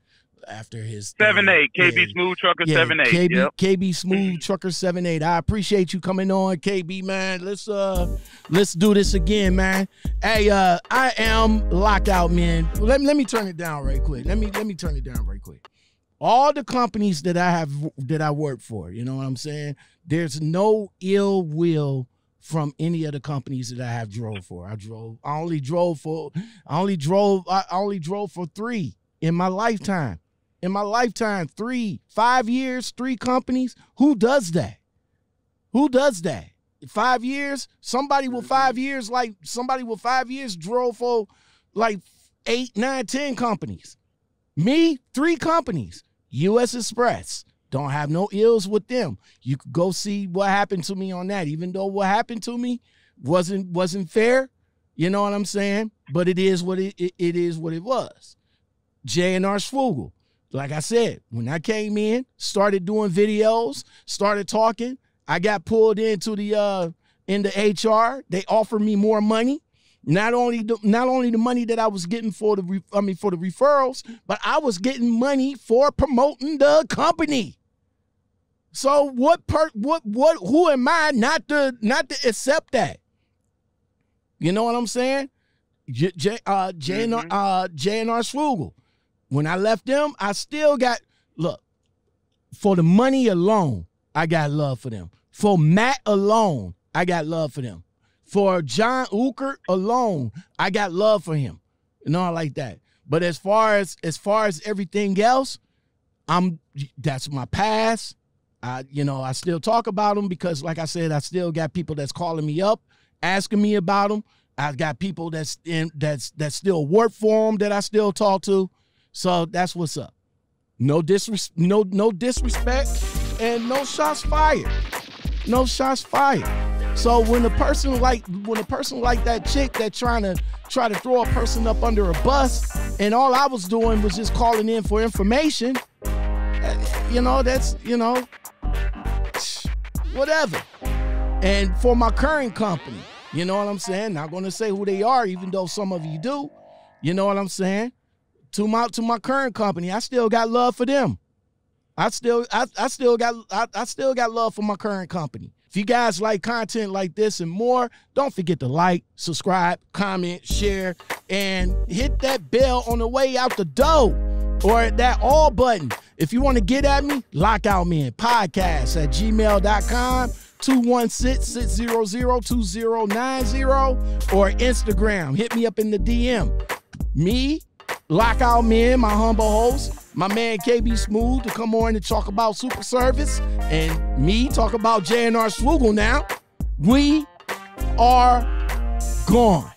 after his. Seven eight, KB Yeah. Smooth Trucker Yeah, seven eight. KB, Yep. KB Smooth Trucker seven eight. I appreciate you coming on, KB man. Let's uh let's do this again, man. Hey, uh I am lockout, man. Let me let me turn it down right quick. Let me let me turn it down right quick. All the companies that I have that I work for, you know what I'm saying? There's no ill will from any of the companies that I have drove for. I drove, I only drove for, I only drove, I only drove for three in my lifetime in my lifetime three five years three companies who does that? Who does that? Five years? Somebody with mm-hmm. five years like somebody with five years drove for like eight nine ten companies. Me three companies. US Xpress. Don't have no ills with them. You could go see what happened to me on that. Even though what happened to me wasn't wasn't fair you know what i'm saying? But it is what it, it, it is what it was. J&r Schugel. Like I said, when I came in, started doing videos, started talking, I got pulled into the uh into HR. They offered me more money. Not only the, not only the money that I was getting for the re, I mean for the referrals, but I was getting money for promoting the company. So what per what what who am I not to not to accept that? You know what I'm saying? J, J, uh, JNR, uh, JNR Schugel. When I left them, I still got look for the money alone. I got love for them. For Matt alone, I got love for them. For John Ukert alone, I got love for him, and all like that. But as far as as far as everything else, I'm that's my past. I you know I still talk about them because, like I said, I still got people that's calling me up, asking me about them. I got people that's in that's that still work for them that I still talk to. So that's what's up. No disres no no disrespect and no shots fired. No shots fired. So when a person like when a person like that chick that trying to try to throw a person up under a bus and all I was doing was just calling in for information, eh, you know, that's, you know, whatever. And for my current company, you know what I'm saying? Not gonna say who they are, even though some of you do. You know what I'm saying? To my to my current company, I still got love for them. I still I, I still got I, I still got love for my current company. If you guys like content like this and more, don't forget to like, subscribe, comment, share, and hit that bell on the way out the door or that all button. If you want to get at me, lockout me in podcast at gmail.com. 216-600-2090 or Instagram. Hit me up in the DM. Me, Lockout Men, my humble host, my man KB Smooth to come on and talk about Super Service, and me talk about JNR Schugel now. We are gone.